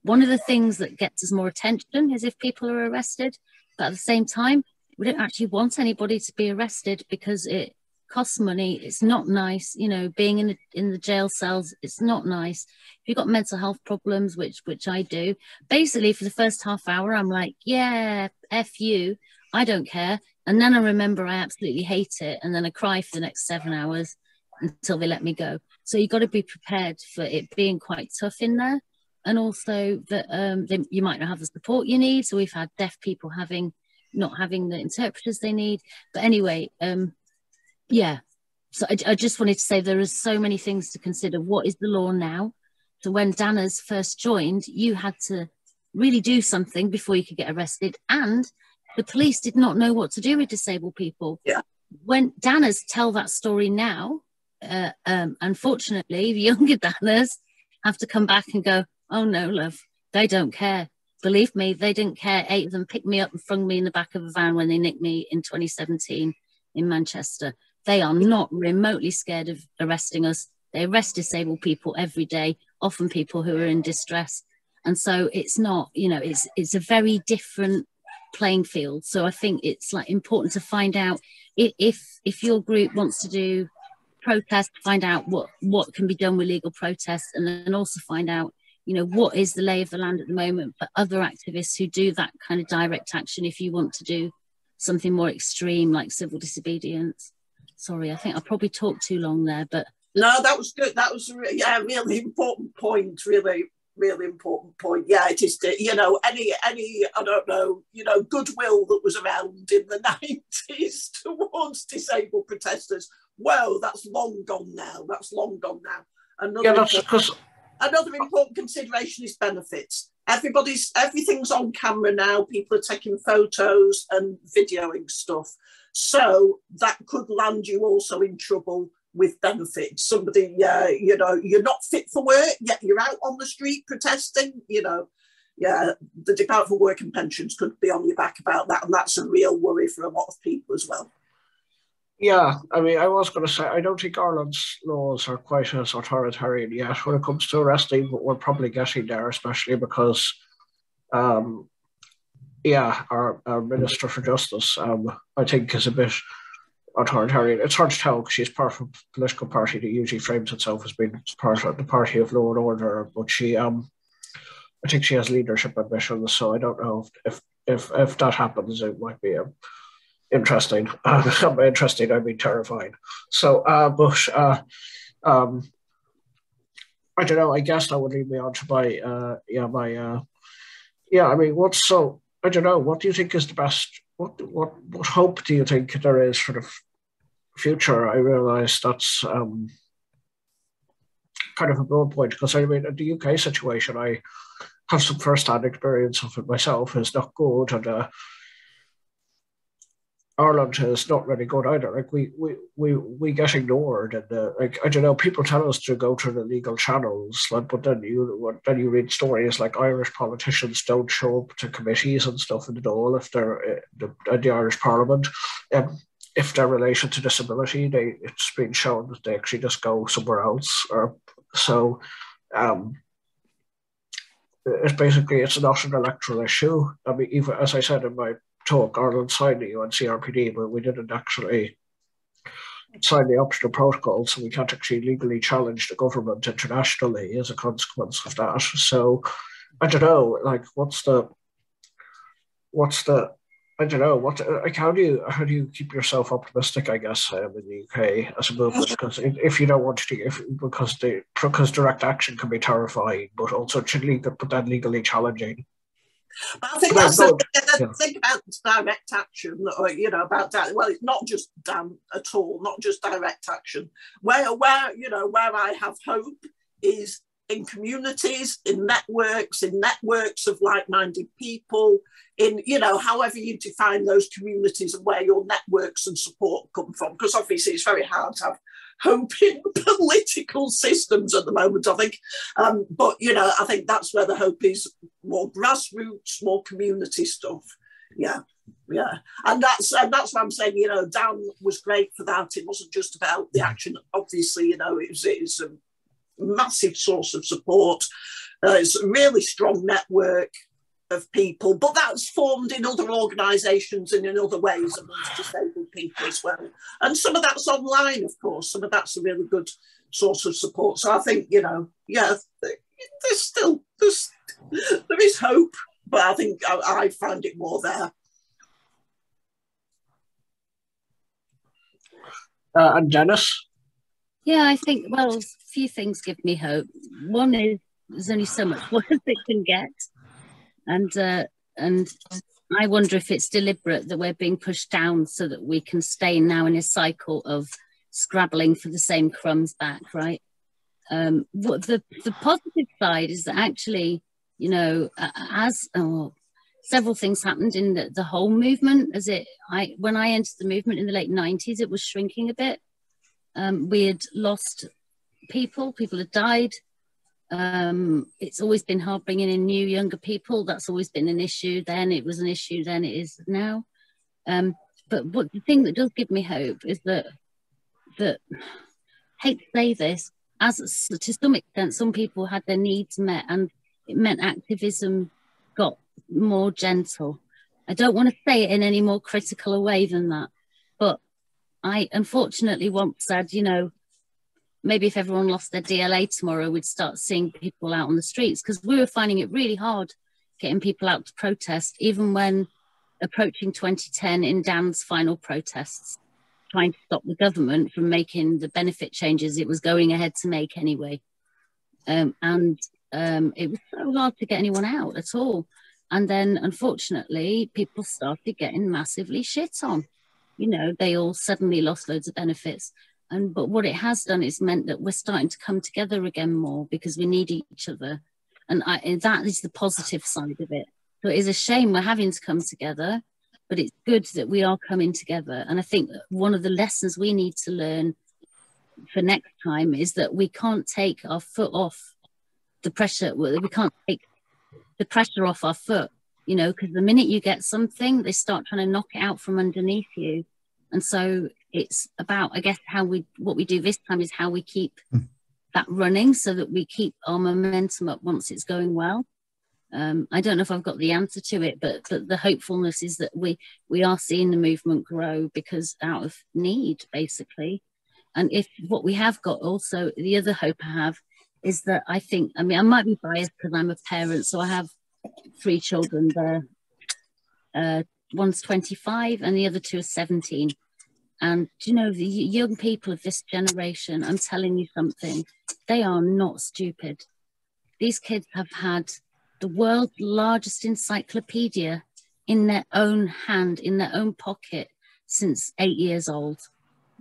one of the things that gets us more attention is if people are arrested. But at the same time, we don't actually want anybody to be arrested because it costs money. It's not nice, you know, being in the, in the jail cells. It's not nice. If you've got mental health problems, which which I do, basically for the first half hour, I'm like, yeah, f you, I don't care. And then I remember I absolutely hate it, and then I cry for the next seven hours until they let me go. So you've got to be prepared for it being quite tough in there and also that um, they, you might not have the support you need. So we've had deaf people having not having the interpreters they need. But anyway, um, yeah. So I, I, just wanted to say there are so many things to consider. What is the law now? So when Danners first joined, you had to really do something before you could get arrested, and the police did not know what to do with disabled people. Yeah. When Danners tell that story now, uh, um, unfortunately, the younger Danners have to come back and go, Oh no, love, they don't care. Believe me, they didn't care. Eight of them picked me up and flung me in the back of a van when they nicked me in 2017 in Manchester. They are not remotely scared of arresting us. They arrest disabled people every day, often people who are in distress. And so it's not, you know, it's it's a very different playing field. So I think it's like important to find out if if your group wants to do protest, find out what what can be done with legal protests, and then also find out you know what is the lay of the land at the moment but other activists who do that kind of direct action if you want to do something more extreme like civil disobedience sorry i think i probably talked too long there but no that was good. That was a yeah really important point really really important point. Yeah it is you know any any i don't know you know goodwill that was around in the 90s towards disabled protesters. Well that's long gone now. That's long gone now. Another yeah that's because another important consideration is benefits. Everybody's everything's on camera now. People are taking photos and videoing stuff, so that could land you also in trouble with benefits. Somebody, uh, you know, you're not fit for work, yet you're out on the street protesting. You know, yeah, the Department for Work and Pensions could be on your back about that, and that's a real worry for a lot of people as well. Yeah, I mean, I was going to say, I don't think Ireland's laws are quite as authoritarian yet when it comes to arresting, but we're probably getting there, especially because, um, yeah, our, our Minister for Justice, um, I think, is a bit authoritarian. It's hard to tell because she's part of a political party that usually frames itself as being part of the party of law and order, but she, um, I think she has leadership ambitions, so I don't know if, if, if, if that happens, it might be a interesting. Uh, interesting, I mean terrifying. So, uh, but uh, um, I don't know. I guess that would lead me on to my uh, yeah my uh, yeah. I mean, what's so I don't know. What do you think is the best? What what what hope do you think there is for the f- future? I realise that's um, kind of a broad point because I mean, the UK situation, I have some first-hand experience of it myself. It's not good, and uh, Ireland is not really good either. Like we we we, we get ignored, and uh, like I don't know, people tell us to go through the legal channels, like, but then you then you read stories like Irish politicians don't show up to committees and stuff in the Dáil if they're uh, the, the Irish Parliament. Um, if their relation to disability, they it's been shown that they actually just go somewhere else, or so. Um, it's basically it's not an electoral issue. I mean, even as I said in my talk, Ireland signed the UN CRPD, but we didn't actually sign the optional protocol, so we can't actually legally challenge the government internationally as a consequence of that. So I don't know, like, what's the, what's the, I don't know what. Like, how do you how do you keep yourself optimistic? I guess um, in the UK as a movement, because if you don't want to, if because the because direct action can be terrifying, but also legal, but then legally challenging. But I think that's the, the yeah. thing about direct action, or uh, you know, about that. Well, it's not just DAN at all, not just direct action. Where, where you know, where I have hope is in communities, in networks, in networks of like-minded people, in you know, however you define those communities and where your networks and support come from. Because obviously it's very hard to have hope in political systems at the moment, I think. Um, but you know, I think that's where the hope is more grassroots, more community stuff. Yeah yeah and that's and that's what i'm saying you know DAN was great for that it wasn't just about the action obviously you know it was, it was a massive source of support. Uh, it's a really strong network of people, but that's formed in other organisations and in other ways amongst disabled people as well. And some of that's online, of course. Some of that's a really good source of support. So I think you know, yeah, there's still there's there is hope, but I think I, I find it more there. Uh, and Dennis. Yeah, I think, well, a few things give me hope. One is there's only so much worse it can get. And, uh, and I wonder if it's deliberate that we're being pushed down so that we can stay now in a cycle of scrabbling for the same crumbs back, right? Um, what the, the positive side is that actually, you know, as oh, several things happened in the, the whole movement, as it, I when I entered the movement in the late 90s, it was shrinking a bit um, we had lost people, people had died. Um, it's always been hard bringing in new, younger people. That's always been an issue. Then it was an issue, then it is now. Um, but what the thing that does give me hope is that that I hate to say this, as to some extent, some people had their needs met, and it meant activism got more gentle. I don't want to say it in any more critical a way than that, but I unfortunately once said, you know, maybe if everyone lost their DLA tomorrow, we'd start seeing people out on the streets because we were finding it really hard getting people out to protest, even when approaching 2010 in DAN's final protests, trying to stop the government from making the benefit changes it was going ahead to make anyway. Um, and um, it was so hard to get anyone out at all. And then, unfortunately, people started getting massively shit on you know, they all suddenly lost loads of benefits. And but what it has done is meant that we're starting to come together again more because we need each other. And, I, and that is the positive side of it. So it is a shame we're having to come together, but it's good that we are coming together. And I think one of the lessons we need to learn for next time is that we can't take our foot off the pressure. We can't take the pressure off our foot you know, because the minute you get something, they start trying to knock it out from underneath you. And so it's about, I guess, how we, what we do this time is how we keep mm. that running so that we keep our momentum up once it's going well. Um, I don't know if I've got the answer to it, but, but the hopefulness is that we, we are seeing the movement grow because out of need, basically. And if what we have got also, the other hope I have is that I think, I mean, I might be biased because I'm a parent, so I have three children there. Uh, one's 25 and the other two are 17. And you know, the young people of this generation, I'm telling you something, they are not stupid. These kids have had the world's largest encyclopedia in their own hand, in their own pocket since eight years old.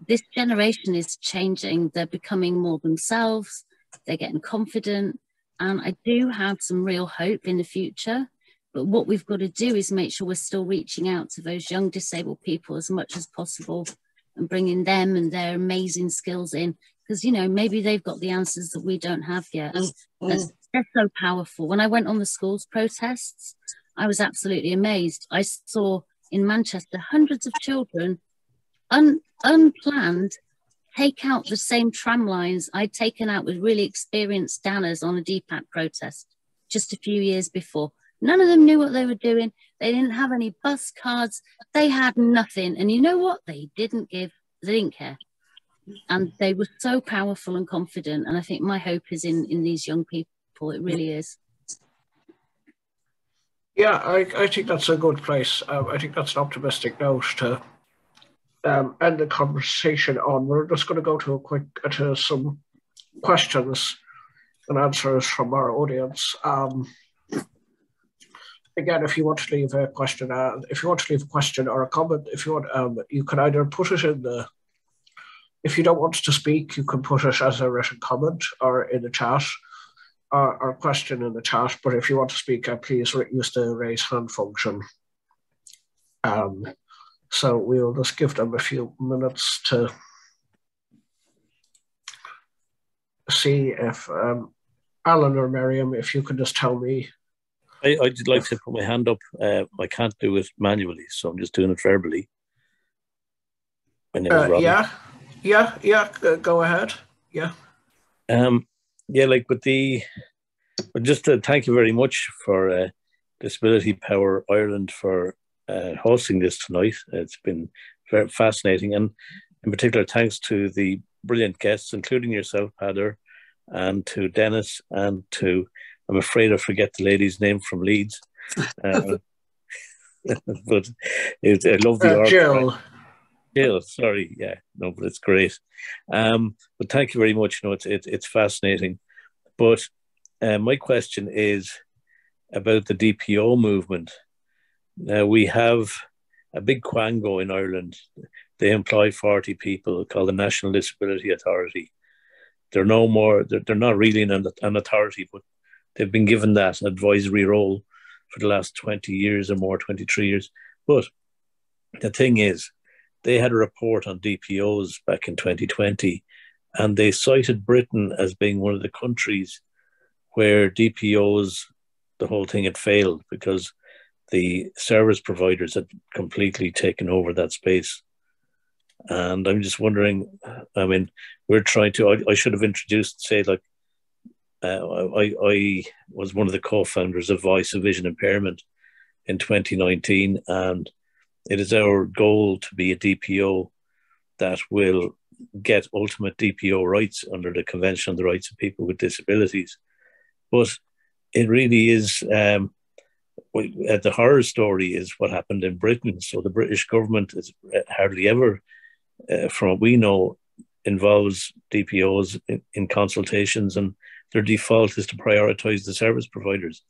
This generation is changing. They're becoming more themselves. They're getting confident. And I do have some real hope in the future. But what we've got to do is make sure we're still reaching out to those young disabled people as much as possible and bringing them and their amazing skills in. Because, you know, maybe they've got the answers that we don't have yet. Mm-hmm. They're so powerful. When I went on the schools protests, I was absolutely amazed. I saw in Manchester hundreds of children un- unplanned take out the same tram lines I'd taken out with really experienced Danners on a DPAC protest just a few years before. None of them knew what they were doing. They didn't have any bus cards. They had nothing. And you know what? They didn't give, they didn't care. And they were so powerful and confident. And I think my hope is in, in these young people. It really is. Yeah, I, I think that's a good place. Um, I think that's an optimistic note to um, end the conversation on. We're just going to go to a quick to some questions and answers from our audience. Um, again, if you want to leave a question, uh, if you want to leave a question or a comment, if you want, um, you can either put it in the. If you don't want to speak, you can put it as a written comment or in the chat. or, or, question in the chat, but if you want to speak, uh, please use the raise hand function. Um, so we'll just give them a few minutes to see if um, Alan or Miriam, if you could just tell me. I, would like to put my hand up. Uh, I can't do it manually, so I'm just doing it verbally. Uh, yeah, yeah, yeah. Go ahead. Yeah. Um. Yeah, like with the, but just to thank you very much for uh, Disability Power Ireland for uh, hosting this tonight. It's been very fascinating, and in particular, thanks to the brilliant guests, including yourself, Peadar, and to Dennis, and to I'm afraid I forget the lady's name from Leeds. Uh, but it, I love the uh, Gill. Gill, sorry, yeah, no, but it's great. Um, but thank you very much. You know, it's it, it's fascinating. But uh, my question is about the DPO movement. Now we have a big quango in Ireland. They employ 40 people called the National Disability Authority. They're no more, they're, they're not really an, an authority, but they've been given that advisory role for the last 20 years or more, 23 years. But the thing is, they had a report on DPOs back in 2020, and they cited Britain as being one of the countries where DPOs, the whole thing had failed because the service providers had completely taken over that space. And I'm just wondering, I mean, we're trying to, I, I should have introduced, say, like, uh, I, I was one of the co founders of Voice of Vision Impairment in 2019, and it is our goal to be a DPO that will get ultimate DPO rights under the Convention on the Rights of People with Disabilities. But it really is um, uh, the horror story is what happened in Britain. So the British government is uh, hardly ever, uh, from what we know, involves DPOs in, in, consultations, and their default is to prioritise the service providers.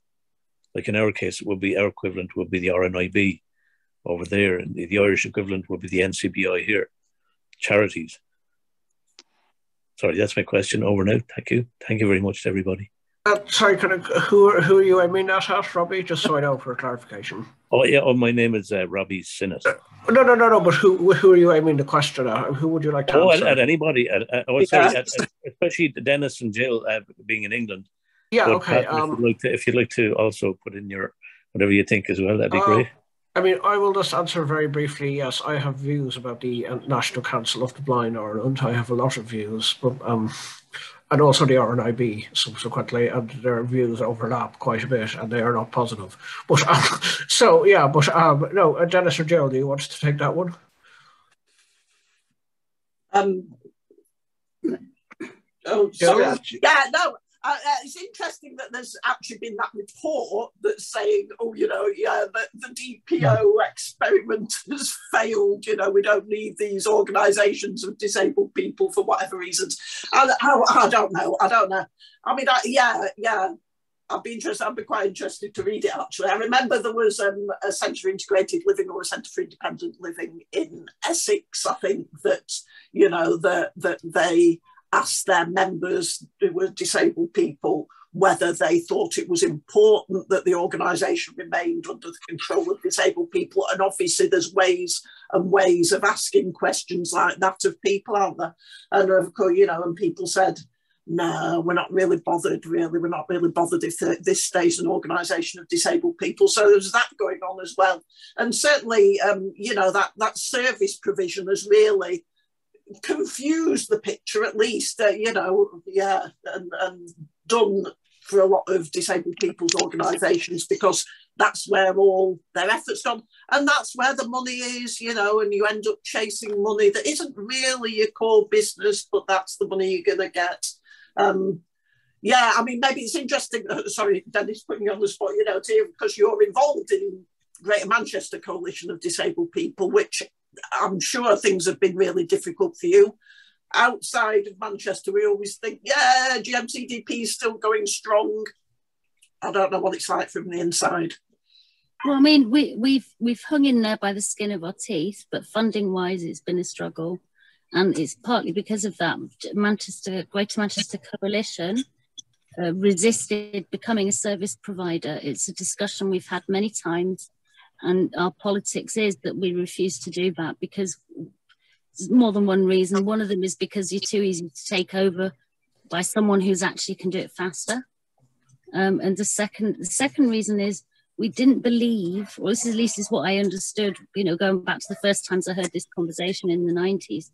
Like in our case, it would be our equivalent would be the RNIB over there, and the, the Irish equivalent would be the NCBI here, charities. Sorry, that's my question. Over now. Thank you. Thank you very much to everybody. Uh, sorry, can I, who, who are you I mean that at, Robbie? Just so I know for clarification. Oh, yeah, oh, my name is uh, Robbie Sinnott. Uh, no, no, no, no, but who who are you aiming the question at? Who would you like to Oh, at, at, anybody. At, uh, oh, sorry, at, especially Dennis and Gill uh, being in England. Yeah, but okay. Pat, um, if, you'd like to, if you'd like to also put in your whatever you think as well, that'd be uh, great. I mean, I will just answer very briefly. Yes, I have views about the uh, National Council of the Blind Ireland. I have a lot of views, but um, and also the RNIB subsequently, and their views overlap quite a bit, and they are not positive. But um, so yeah, but um, no, uh, Dennis or Gill, do you want to take that one? Um. Oh, sorry. Yeah, no. Uh, uh, it's interesting that there's actually been that report that's saying, oh, you know, yeah, the, the DPO experiment has failed. You know, we don't need these organisations of disabled people for whatever reasons. I, I, I don't know. I don't know. I mean, I, yeah, yeah. I'd be interested. I'd be quite interested to read it. Actually, I remember there was um, a centre for integrated living or a centre for independent living in Essex. I think that you know that that they asked their members who were disabled people whether they thought it was important that the organisation remained under the control of disabled people. And obviously, there's ways and ways of asking questions like that of people, aren't there? And of course, you know, and people said, no, we're not really bothered, really. We're not really bothered if this stays an organisation of disabled people. So there's that going on as well. And certainly, um, you know, that, that service provision has really confused the picture at least, uh, you know, yeah, and, and done for a lot of disabled people's organisations because that's where all their efforts gone. And that's where the money is you know and you end up chasing money that isn't really your core business but that's the money you're going to get. Um, yeah i mean maybe it's interesting uh, sorry dennis putting you on the spot you know because you're involved in greater manchester coalition of disabled people which I'm sure things have been really difficult for you. Outside of Manchester, we always think, yeah, GMCDP is still going strong. I don't know what it's like from the inside. Well, I mean, we, we've we've hung in there by the skin of our teeth, but funding wise, it's been a struggle, and it's partly because of that Manchester Greater Manchester Coalition uh, resisted becoming a service provider. It's a discussion we've had many times, and our politics is that we refuse to do that because more than one reason. One of them is because you're too easy to take over by someone who's actually can do it faster. Um, and the second, the second reason is we didn't believe, or this is, at least is what I understood, you know, going back to the first times I heard this conversation in the 90s,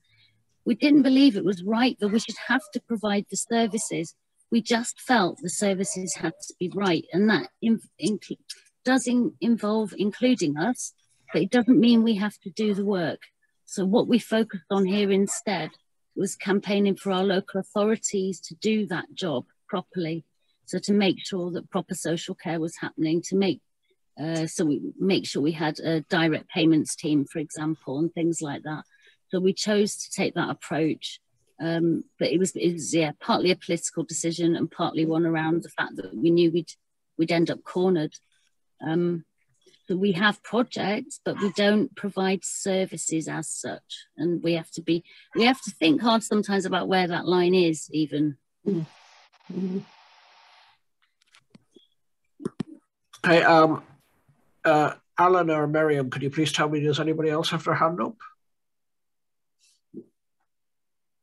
we didn't believe it was right that we should have to provide the services. We just felt the services had to be right. And that in, in, does in, involve including us, but it doesn't mean we have to do the work. So what we focused on here instead was campaigning for our local authorities to do that job properly. So to make sure that proper social care was happening, to make uh, so we make sure we had a direct payments team, for example, and things like that. So we chose to take that approach. Um, but it was, it was, yeah, partly a political decision and partly one around the fact that we knew we'd we'd end up cornered. Um, so we have projects, but we don't provide services as such, and we have to be we have to think hard sometimes about where that line is, even. Mm-hmm. Okay, um, uh, Alan or Miriam, could you please tell me, does anybody else have their hand up?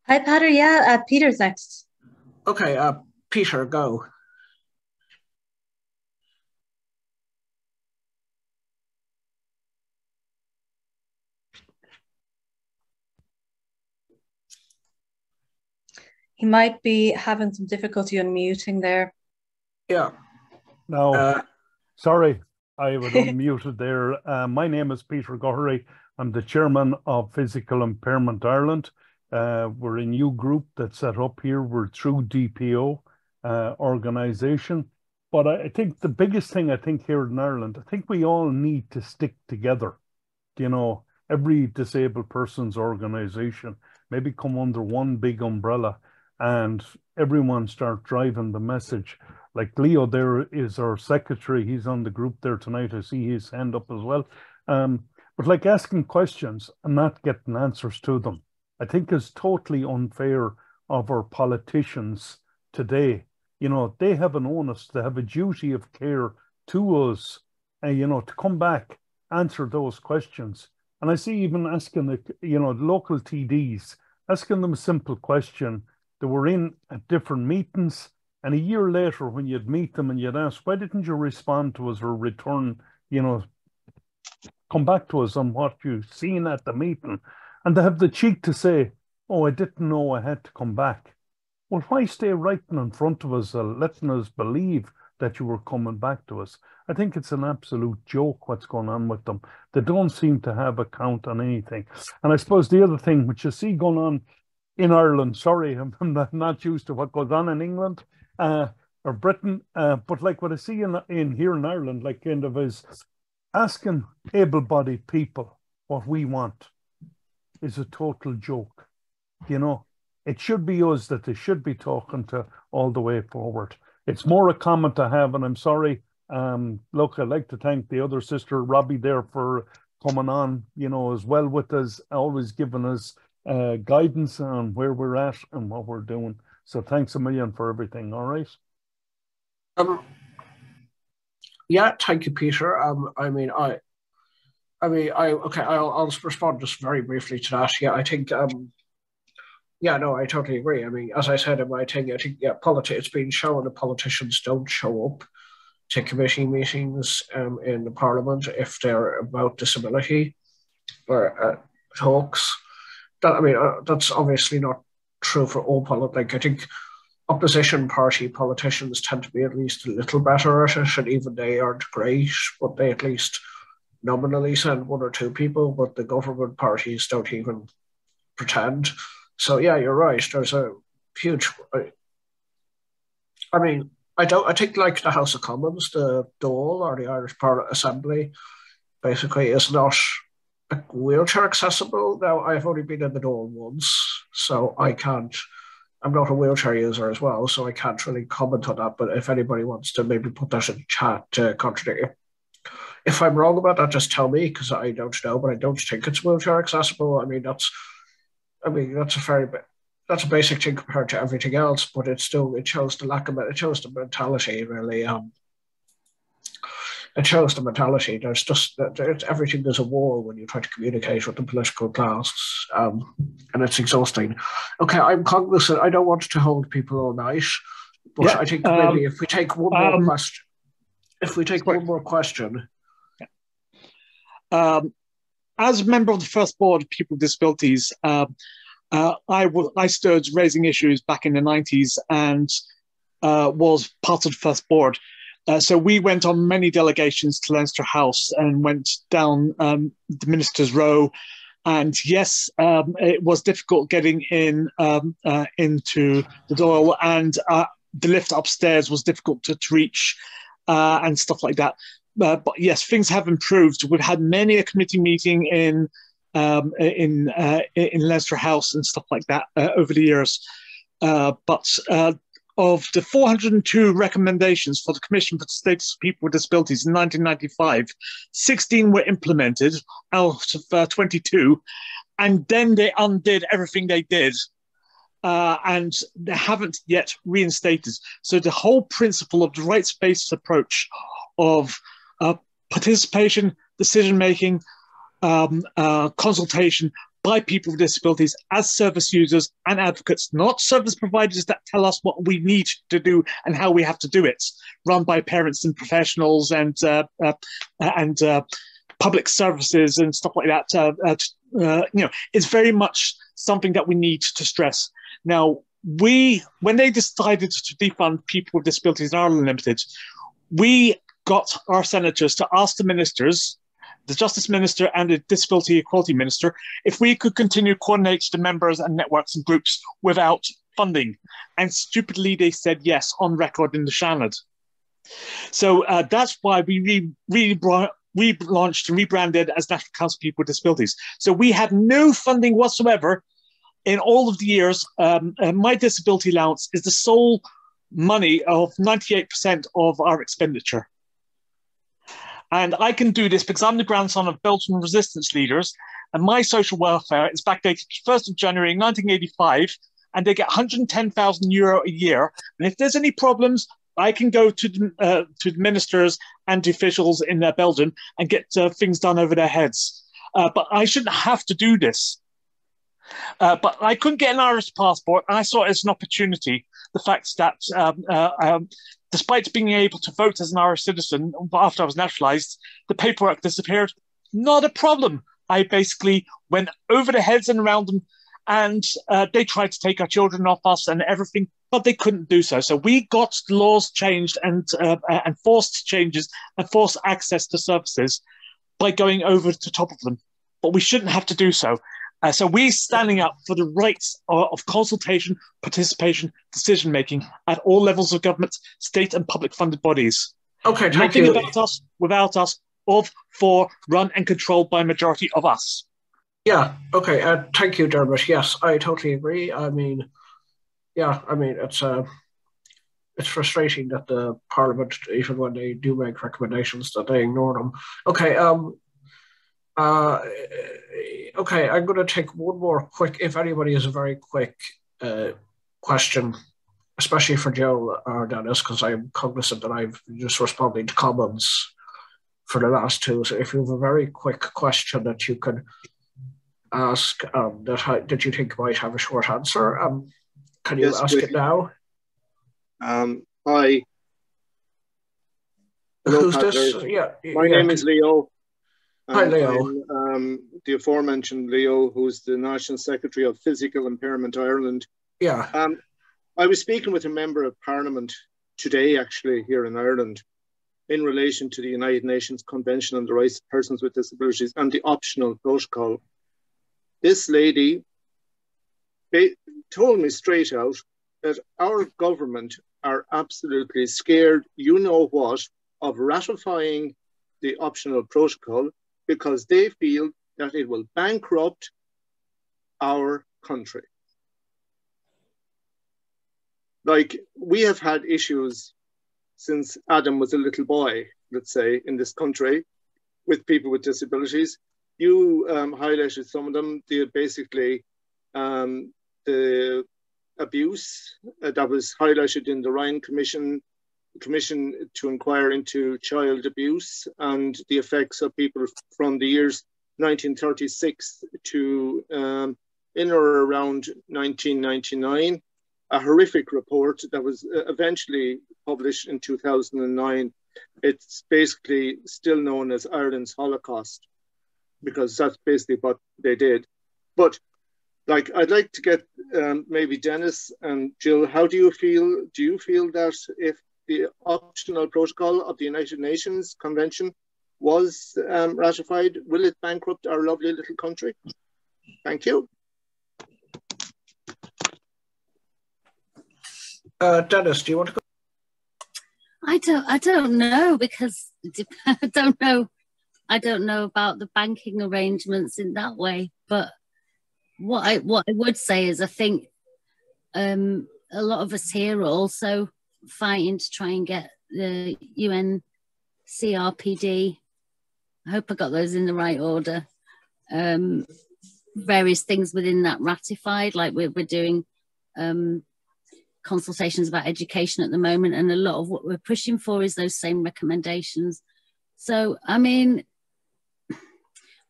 Hi, Peadar. Yeah, uh, Peter's next. Okay, uh, Peter, go. He might be having some difficulty unmuting there. Yeah. No, uh, sorry, I was unmuted there. Uh, my name is Peter Gohary. I'm the chairman of Physical Impairment Ireland. Uh, we're a new group that's set up here. We're through DPO uh, organization. But I, I, think the biggest thing I think here in Ireland, I think we all need to stick together. You know, every disabled person's organization maybe come under one big umbrella and everyone start driving the message. Like Leo there is our secretary. He's on the group there tonight. I see his hand up as well. Um, but like asking questions and not getting answers to them, I think is totally unfair of our politicians today. You know, they have an onus, they have a duty of care to us, and you know, to come back, answer those questions. And I see even asking the, you know, local TDs, asking them a simple question they were in at different meetings. And a year later, when you'd meet them and you'd ask, why didn't you respond to us or return, you know, come back to us on what you've seen at the meeting? And they have the cheek to say, oh, I didn't know I had to come back. Well, why stay right in front of us, uh, letting us believe that you were coming back to us? I think it's an absolute joke what's going on with them. They don't seem to have a count on anything. And I suppose the other thing which you see going on in Ireland. Sorry, I'm, I'm not used to what goes on in England uh, or Britain. Uh, but like what I see in, in here in Ireland, like kind of is asking able-bodied people what we want is a total joke. You know, it should be us that they should be talking to all the way forward. It's more a comment to have, and I'm sorry. Um, look, I'd like to thank the other sister Robbie there for coming on, you know, as well with us, always giving us uh, guidance on where we're at and what we're doing. So thanks a million for everything. All right. Um. Yeah, thank you, Peter. Um, I mean, I, I mean, I okay. I'll I'll respond just very briefly to that. Yeah, I think um. Yeah, no, I totally agree. I mean, as I said in my thing, I think yeah, politics. It's been shown that politicians don't show up to committee meetings um, in the parliament if they're about disability or uh, talks that I mean, uh, that's obviously not true for all politics. I think opposition party politicians tend to be at least a little better at it, and even they aren't great, but they at least nominally send one or two people, but the government parties don't even pretend. So yeah, you're right. There's a huge. I mean, I don't. I think like the House of Commons, the Dáil or the Irish Parliament Assembly, basically is not wheelchair accessible. Now, I've only been in the door once, so I can't. I'm not a wheelchair user as well, so I can't really comment on that. But if anybody wants to maybe put that in chat to contradict you. If I'm wrong about that, just tell me because I don't know, but I don't think it's wheelchair accessible. I mean, that's, I mean, that's a very bit. that's a basic thing compared to everything else, but it still it shows the lack of it shows the mentality really. Um, it shows the mentality. There's just there's, everything is a war when you try to communicate with the political class, um, and it's exhausting. Okay, I'm cognizant. I don't want to hold people all night, but yeah, I think um, maybe if we take one more um, question, if we take one more question. Um, as a member of the first board of people with disabilities, um, uh, I, w- I stood raising issues back in the 90s and uh, was part of the first board. Uh, so we went on many delegations to Leinster House and went down um, the Minister's Row. And yes, um, it was difficult getting in um, uh, into the Dáil, and uh, the lift upstairs was difficult to, to reach, uh, and stuff like that. Uh, but yes, things have improved. We've had many a committee meeting in um, in in Leinster House and stuff like that over the years. but of the 402 recommendations for the Commission for the Status of People with Disabilities in 1995, 16 were implemented out of uh, 22, and then they undid everything they did. Uh, and they haven't yet reinstated. So the whole principle of the rights-based approach of uh, participation, decision making, um, uh, consultation by people with disabilities as service users and advocates, not service providers that tell us what we need to do and how we have to do it, run by parents and professionals and uh, uh, and uh, public services and stuff like that. Uh, uh, uh, you know, it's very much something that we need to stress. Now, we when they decided to defund people with disabilities in Ireland Limited, we got our senators to ask the ministers the Justice Minister and the Disability Equality Minister if we could continue to coordinate the members and networks and groups without funding. And stupidly, they said yes on record in the Seanad. So uh, that's why we re- re- relaunched and rebranded as National Council of People with Disabilities. So we had no funding whatsoever in all of the years. Um, uh, my disability allowance is the sole money of 98% of our expenditure. And I can do this because I'm the grandson of Belgian resistance leaders, and my social welfare is backdated 1st of January 1985, and they get 110,000 euro a year. And if there's any problems, I can go to the, uh, to ministers and officials in uh, Belgium and get uh, things done over their heads. Uh, but I shouldn't have to do this. Uh, but I couldn't get an Irish passport, and I saw it as an opportunity. The fact that um, uh, um, despite being able to vote as an Irish citizen after I was naturalized, the paperwork disappeared. Not a problem. I basically went over the heads and around them, and uh, they tried to take our children off us and everything, but they couldn't do so. So we got laws changed and uh, and forced changes and forced access to services by going over the top of them. But we shouldn't have to do so. Uh, so we're standing up for the rights of, of consultation, participation, decision making at all levels of government, state and public funded bodies. Okay, thank Nothing you. about us, without us, of, for, run and controlled by a majority of us. Yeah, okay. Uh, thank you, Dermot. Yes, I totally agree. I mean, yeah, I mean, it's uh, it's frustrating that the Parliament, even when they do make recommendations, that they ignore them. Okay, um, uh, okay, I'm going to take one more quick, if anybody has a very quick uh, question, especially for Joe or Dennis, because I'm cognizant that I've just responding to comments for the last two. So if you have a very quick question that you can ask um, that, that you think might have a short answer, um, can you yes, ask it now? Um, hi. Hello, Who's this? Yeah, My yeah. name is Leo. Hi, Leo. Um, the aforementioned Leo, who's the National Secretary of Physical Impairment Ireland. Yeah. Um, I was speaking with a member of Parliament today, actually, here in Ireland, in relation to the United Nations Convention on the Rights of Persons with Disabilities and the optional protocol. This lady told me straight out that our government are absolutely scared, you know what, of ratifying the optional protocol because they feel that it will bankrupt our country. Like we have had issues since Adam was a little boy, let's say, in this country with people with disabilities. You um, highlighted some of them. They basically um, the abuse uh, that was highlighted in the Ryan Commission commission to inquire into child abuse and the effects of people from the years 1936 to um, in or around 1999. A horrific report that was uh, eventually published in 2009. It's basically still known as Ireland's Holocaust because that's basically what they did. But like, I'd like to get um, maybe Dennis and Gill. How do you feel? Do you feel that if the optional protocol of the United Nations Convention was um, ratified, will it bankrupt our lovely little country? Thank you. Uh, Dennis, do you want to go? I don't. I don't know because I don't know. I don't know about the banking arrangements in that way. But what I what I would say is, I think um, a lot of us here are also fighting to try and get the UN CRPD. I hope I got those in the right order. Um, various things within that ratified, like we're, we're doing um, consultations about education at the moment, and a lot of what we're pushing for is those same recommendations. So, I mean,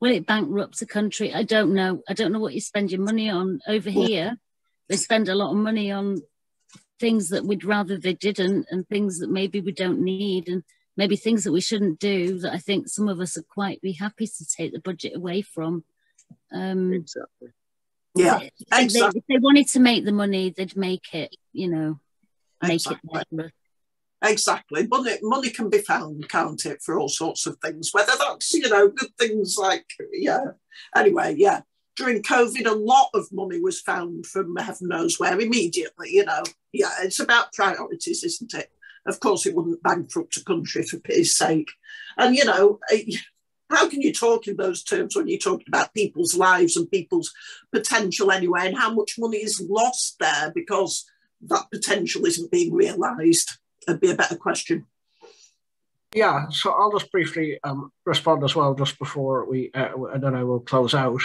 will it bankrupt a country? I don't know. I don't know what you spend your money on over here. They spend a lot of money on things that we'd rather they didn't and things that maybe we don't need and maybe things that we shouldn't do that I think some of us are quite be happy to take the budget away from. Um, exactly. Yeah, they, exactly. They, if they wanted to make the money, they'd make it, you know, make Exactly. it better. Exactly. Money money can be found, can't it, for all sorts of things. Whether that's, you know, good things like yeah. Anyway, yeah. During COVID, a lot of money was found from heaven knows where immediately, you know. Yeah, it's about priorities, isn't it? Of course, it wouldn't bankrupt a country for pity's sake. And, you know, eh, how can you talk in those terms when you're talking about people's lives and people's potential anyway, and how much money is lost there because that potential isn't being realised? It'd be a better question. Yeah, so I'll just briefly um, respond as well, just before we, uh, and then I will close out.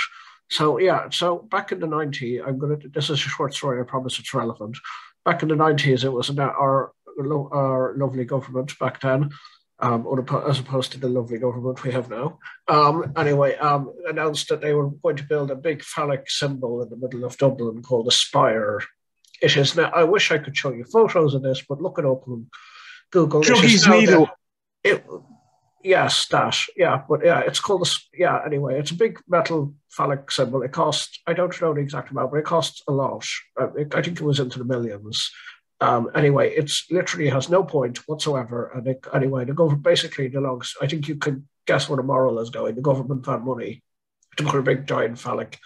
So yeah, so back in the 90s, I'm gonna. This is a short story. I promise it's relevant. Back in the 90s, it was our our lovely government back then, um, as opposed to the lovely government we have now. Um, anyway, um, announced that they were going to build a big phallic symbol in the middle of Dublin called a spire. It is now. I wish I could show you photos of this, but look it up on Google. Druggy's needle. it, yes, that. Yeah, but yeah, it's called s- Yeah, anyway, it's a big metal phallic symbol. It cost. I don't know the exact amount, but it costs a lot. Uh, I think it was into the millions. Um, anyway, it's literally has no point whatsoever. And it, anyway, the government basically belongs. I think you can guess where the moral is going. The government found money to put a big giant phallic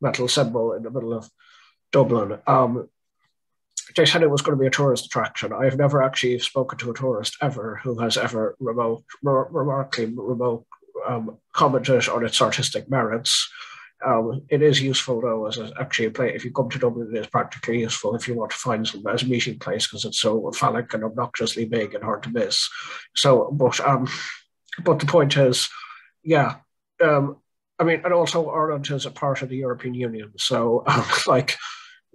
metal symbol in the middle of Dublin. Um, they said it was going to be a tourist attraction. I have never actually spoken to a tourist ever who has ever remote, re- remarkably remote um, commented on its artistic merits. Um, it is useful though as a, actually a place. If you come to Dublin, it is practically useful if you want to find some as a meeting place because it's so phallic and obnoxiously big and hard to miss. So, but um, but the point is, yeah, um, I mean, and also Ireland is a part of the European Union, so um, like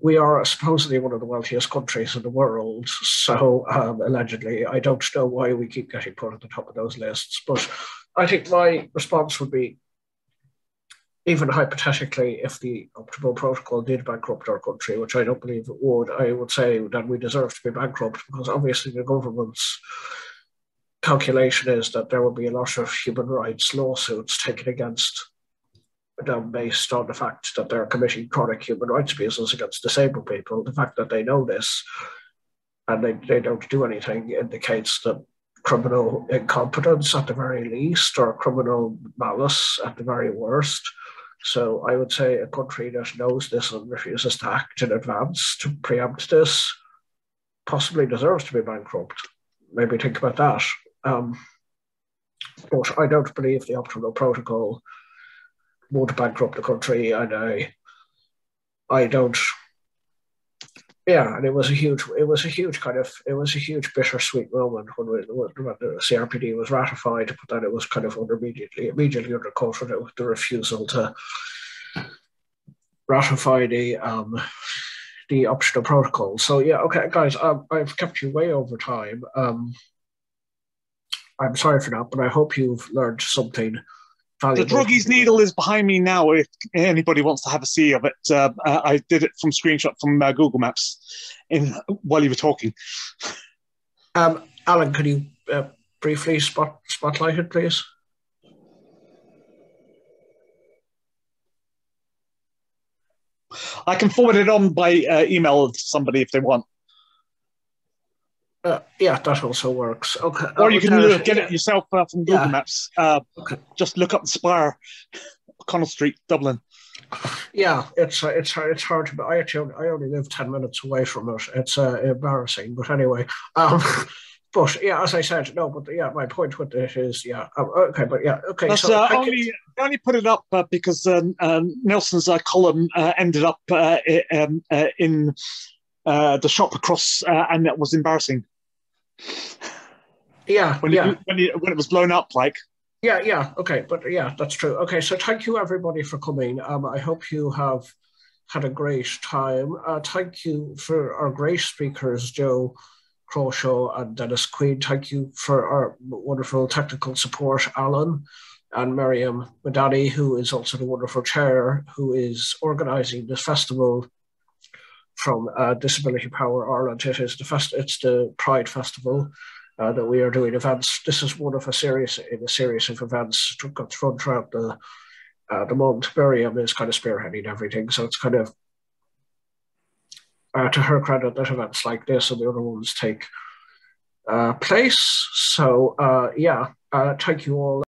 we are supposedly one of the wealthiest countries in the world. So um, allegedly, I don't know why we keep getting put at the top of those lists. But I think my response would be, even hypothetically, if the optional protocol did bankrupt our country, which I don't believe it would, I would say that we deserve to be bankrupt because obviously the government's calculation is that there will be a lot of human rights lawsuits taken against them based on the fact that they're committing chronic human rights abuses against disabled people. The fact that they know this and they, they don't do anything indicates that criminal incompetence at the very least or criminal malice at the very worst. So I would say a country that knows this and refuses to act in advance to preempt this possibly deserves to be bankrupt. Maybe think about that. Um, but I don't believe the optional protocol would bankrupt the country, and I, I don't. Yeah, and it was a huge, it was a huge kind of, it was a huge bittersweet moment when, we, when the CRPD was ratified, but then it was kind of under immediately, immediately undercut with the refusal to ratify the um, the optional protocol. So yeah, okay, guys, um, I've kept you way over time. Um, I'm sorry for that, but I hope you've learned something. The druggies needle is behind me now. If anybody wants to have a see of it, uh, uh, I did it from screenshot from uh, Google Maps in while you were talking. Um, Alan, could you uh, briefly spot spotlight it, please? I can forward it on by uh, email to somebody if they want. Uh, yeah, that also works. Okay. Or you can uh, get it yourself uh, from Google yeah. Maps. Uh, okay. Just look up the Spire, Connell Street, Dublin. Yeah, it's uh, it's it's hard to. I actually I only live ten minutes away from it. It's uh, embarrassing, but anyway. Um, but yeah, as I said, no. But yeah, my point with it is, yeah, um, okay, but yeah, okay. That's, so uh, only I only put it up uh, because um, Nelson's uh, column uh, ended up uh, um, uh, in the shop across, and it was embarrassing. Yeah, when yeah. It, when, it, when it was blown up, like. Yeah, yeah, okay, but yeah, that's true. Okay, so thank you everybody for coming. Um, I hope you have had a great time. Uh, thank you for our great speakers, Joe. Crawshaw and Dennis Queen. Thank you for our wonderful technical support, Alan and Miriam Madani, who is also the wonderful chair who is organising this festival from uh, Disability Power Ireland. It is the fest- it's the Pride Festival uh, that we are doing events. This is one of a series in a series of events to run throughout the uh, the month. Miriam is kind of spearheading everything, so it's kind of uh, to her credit that events like this and the other ones take uh, place. So uh, yeah, uh, thank you all.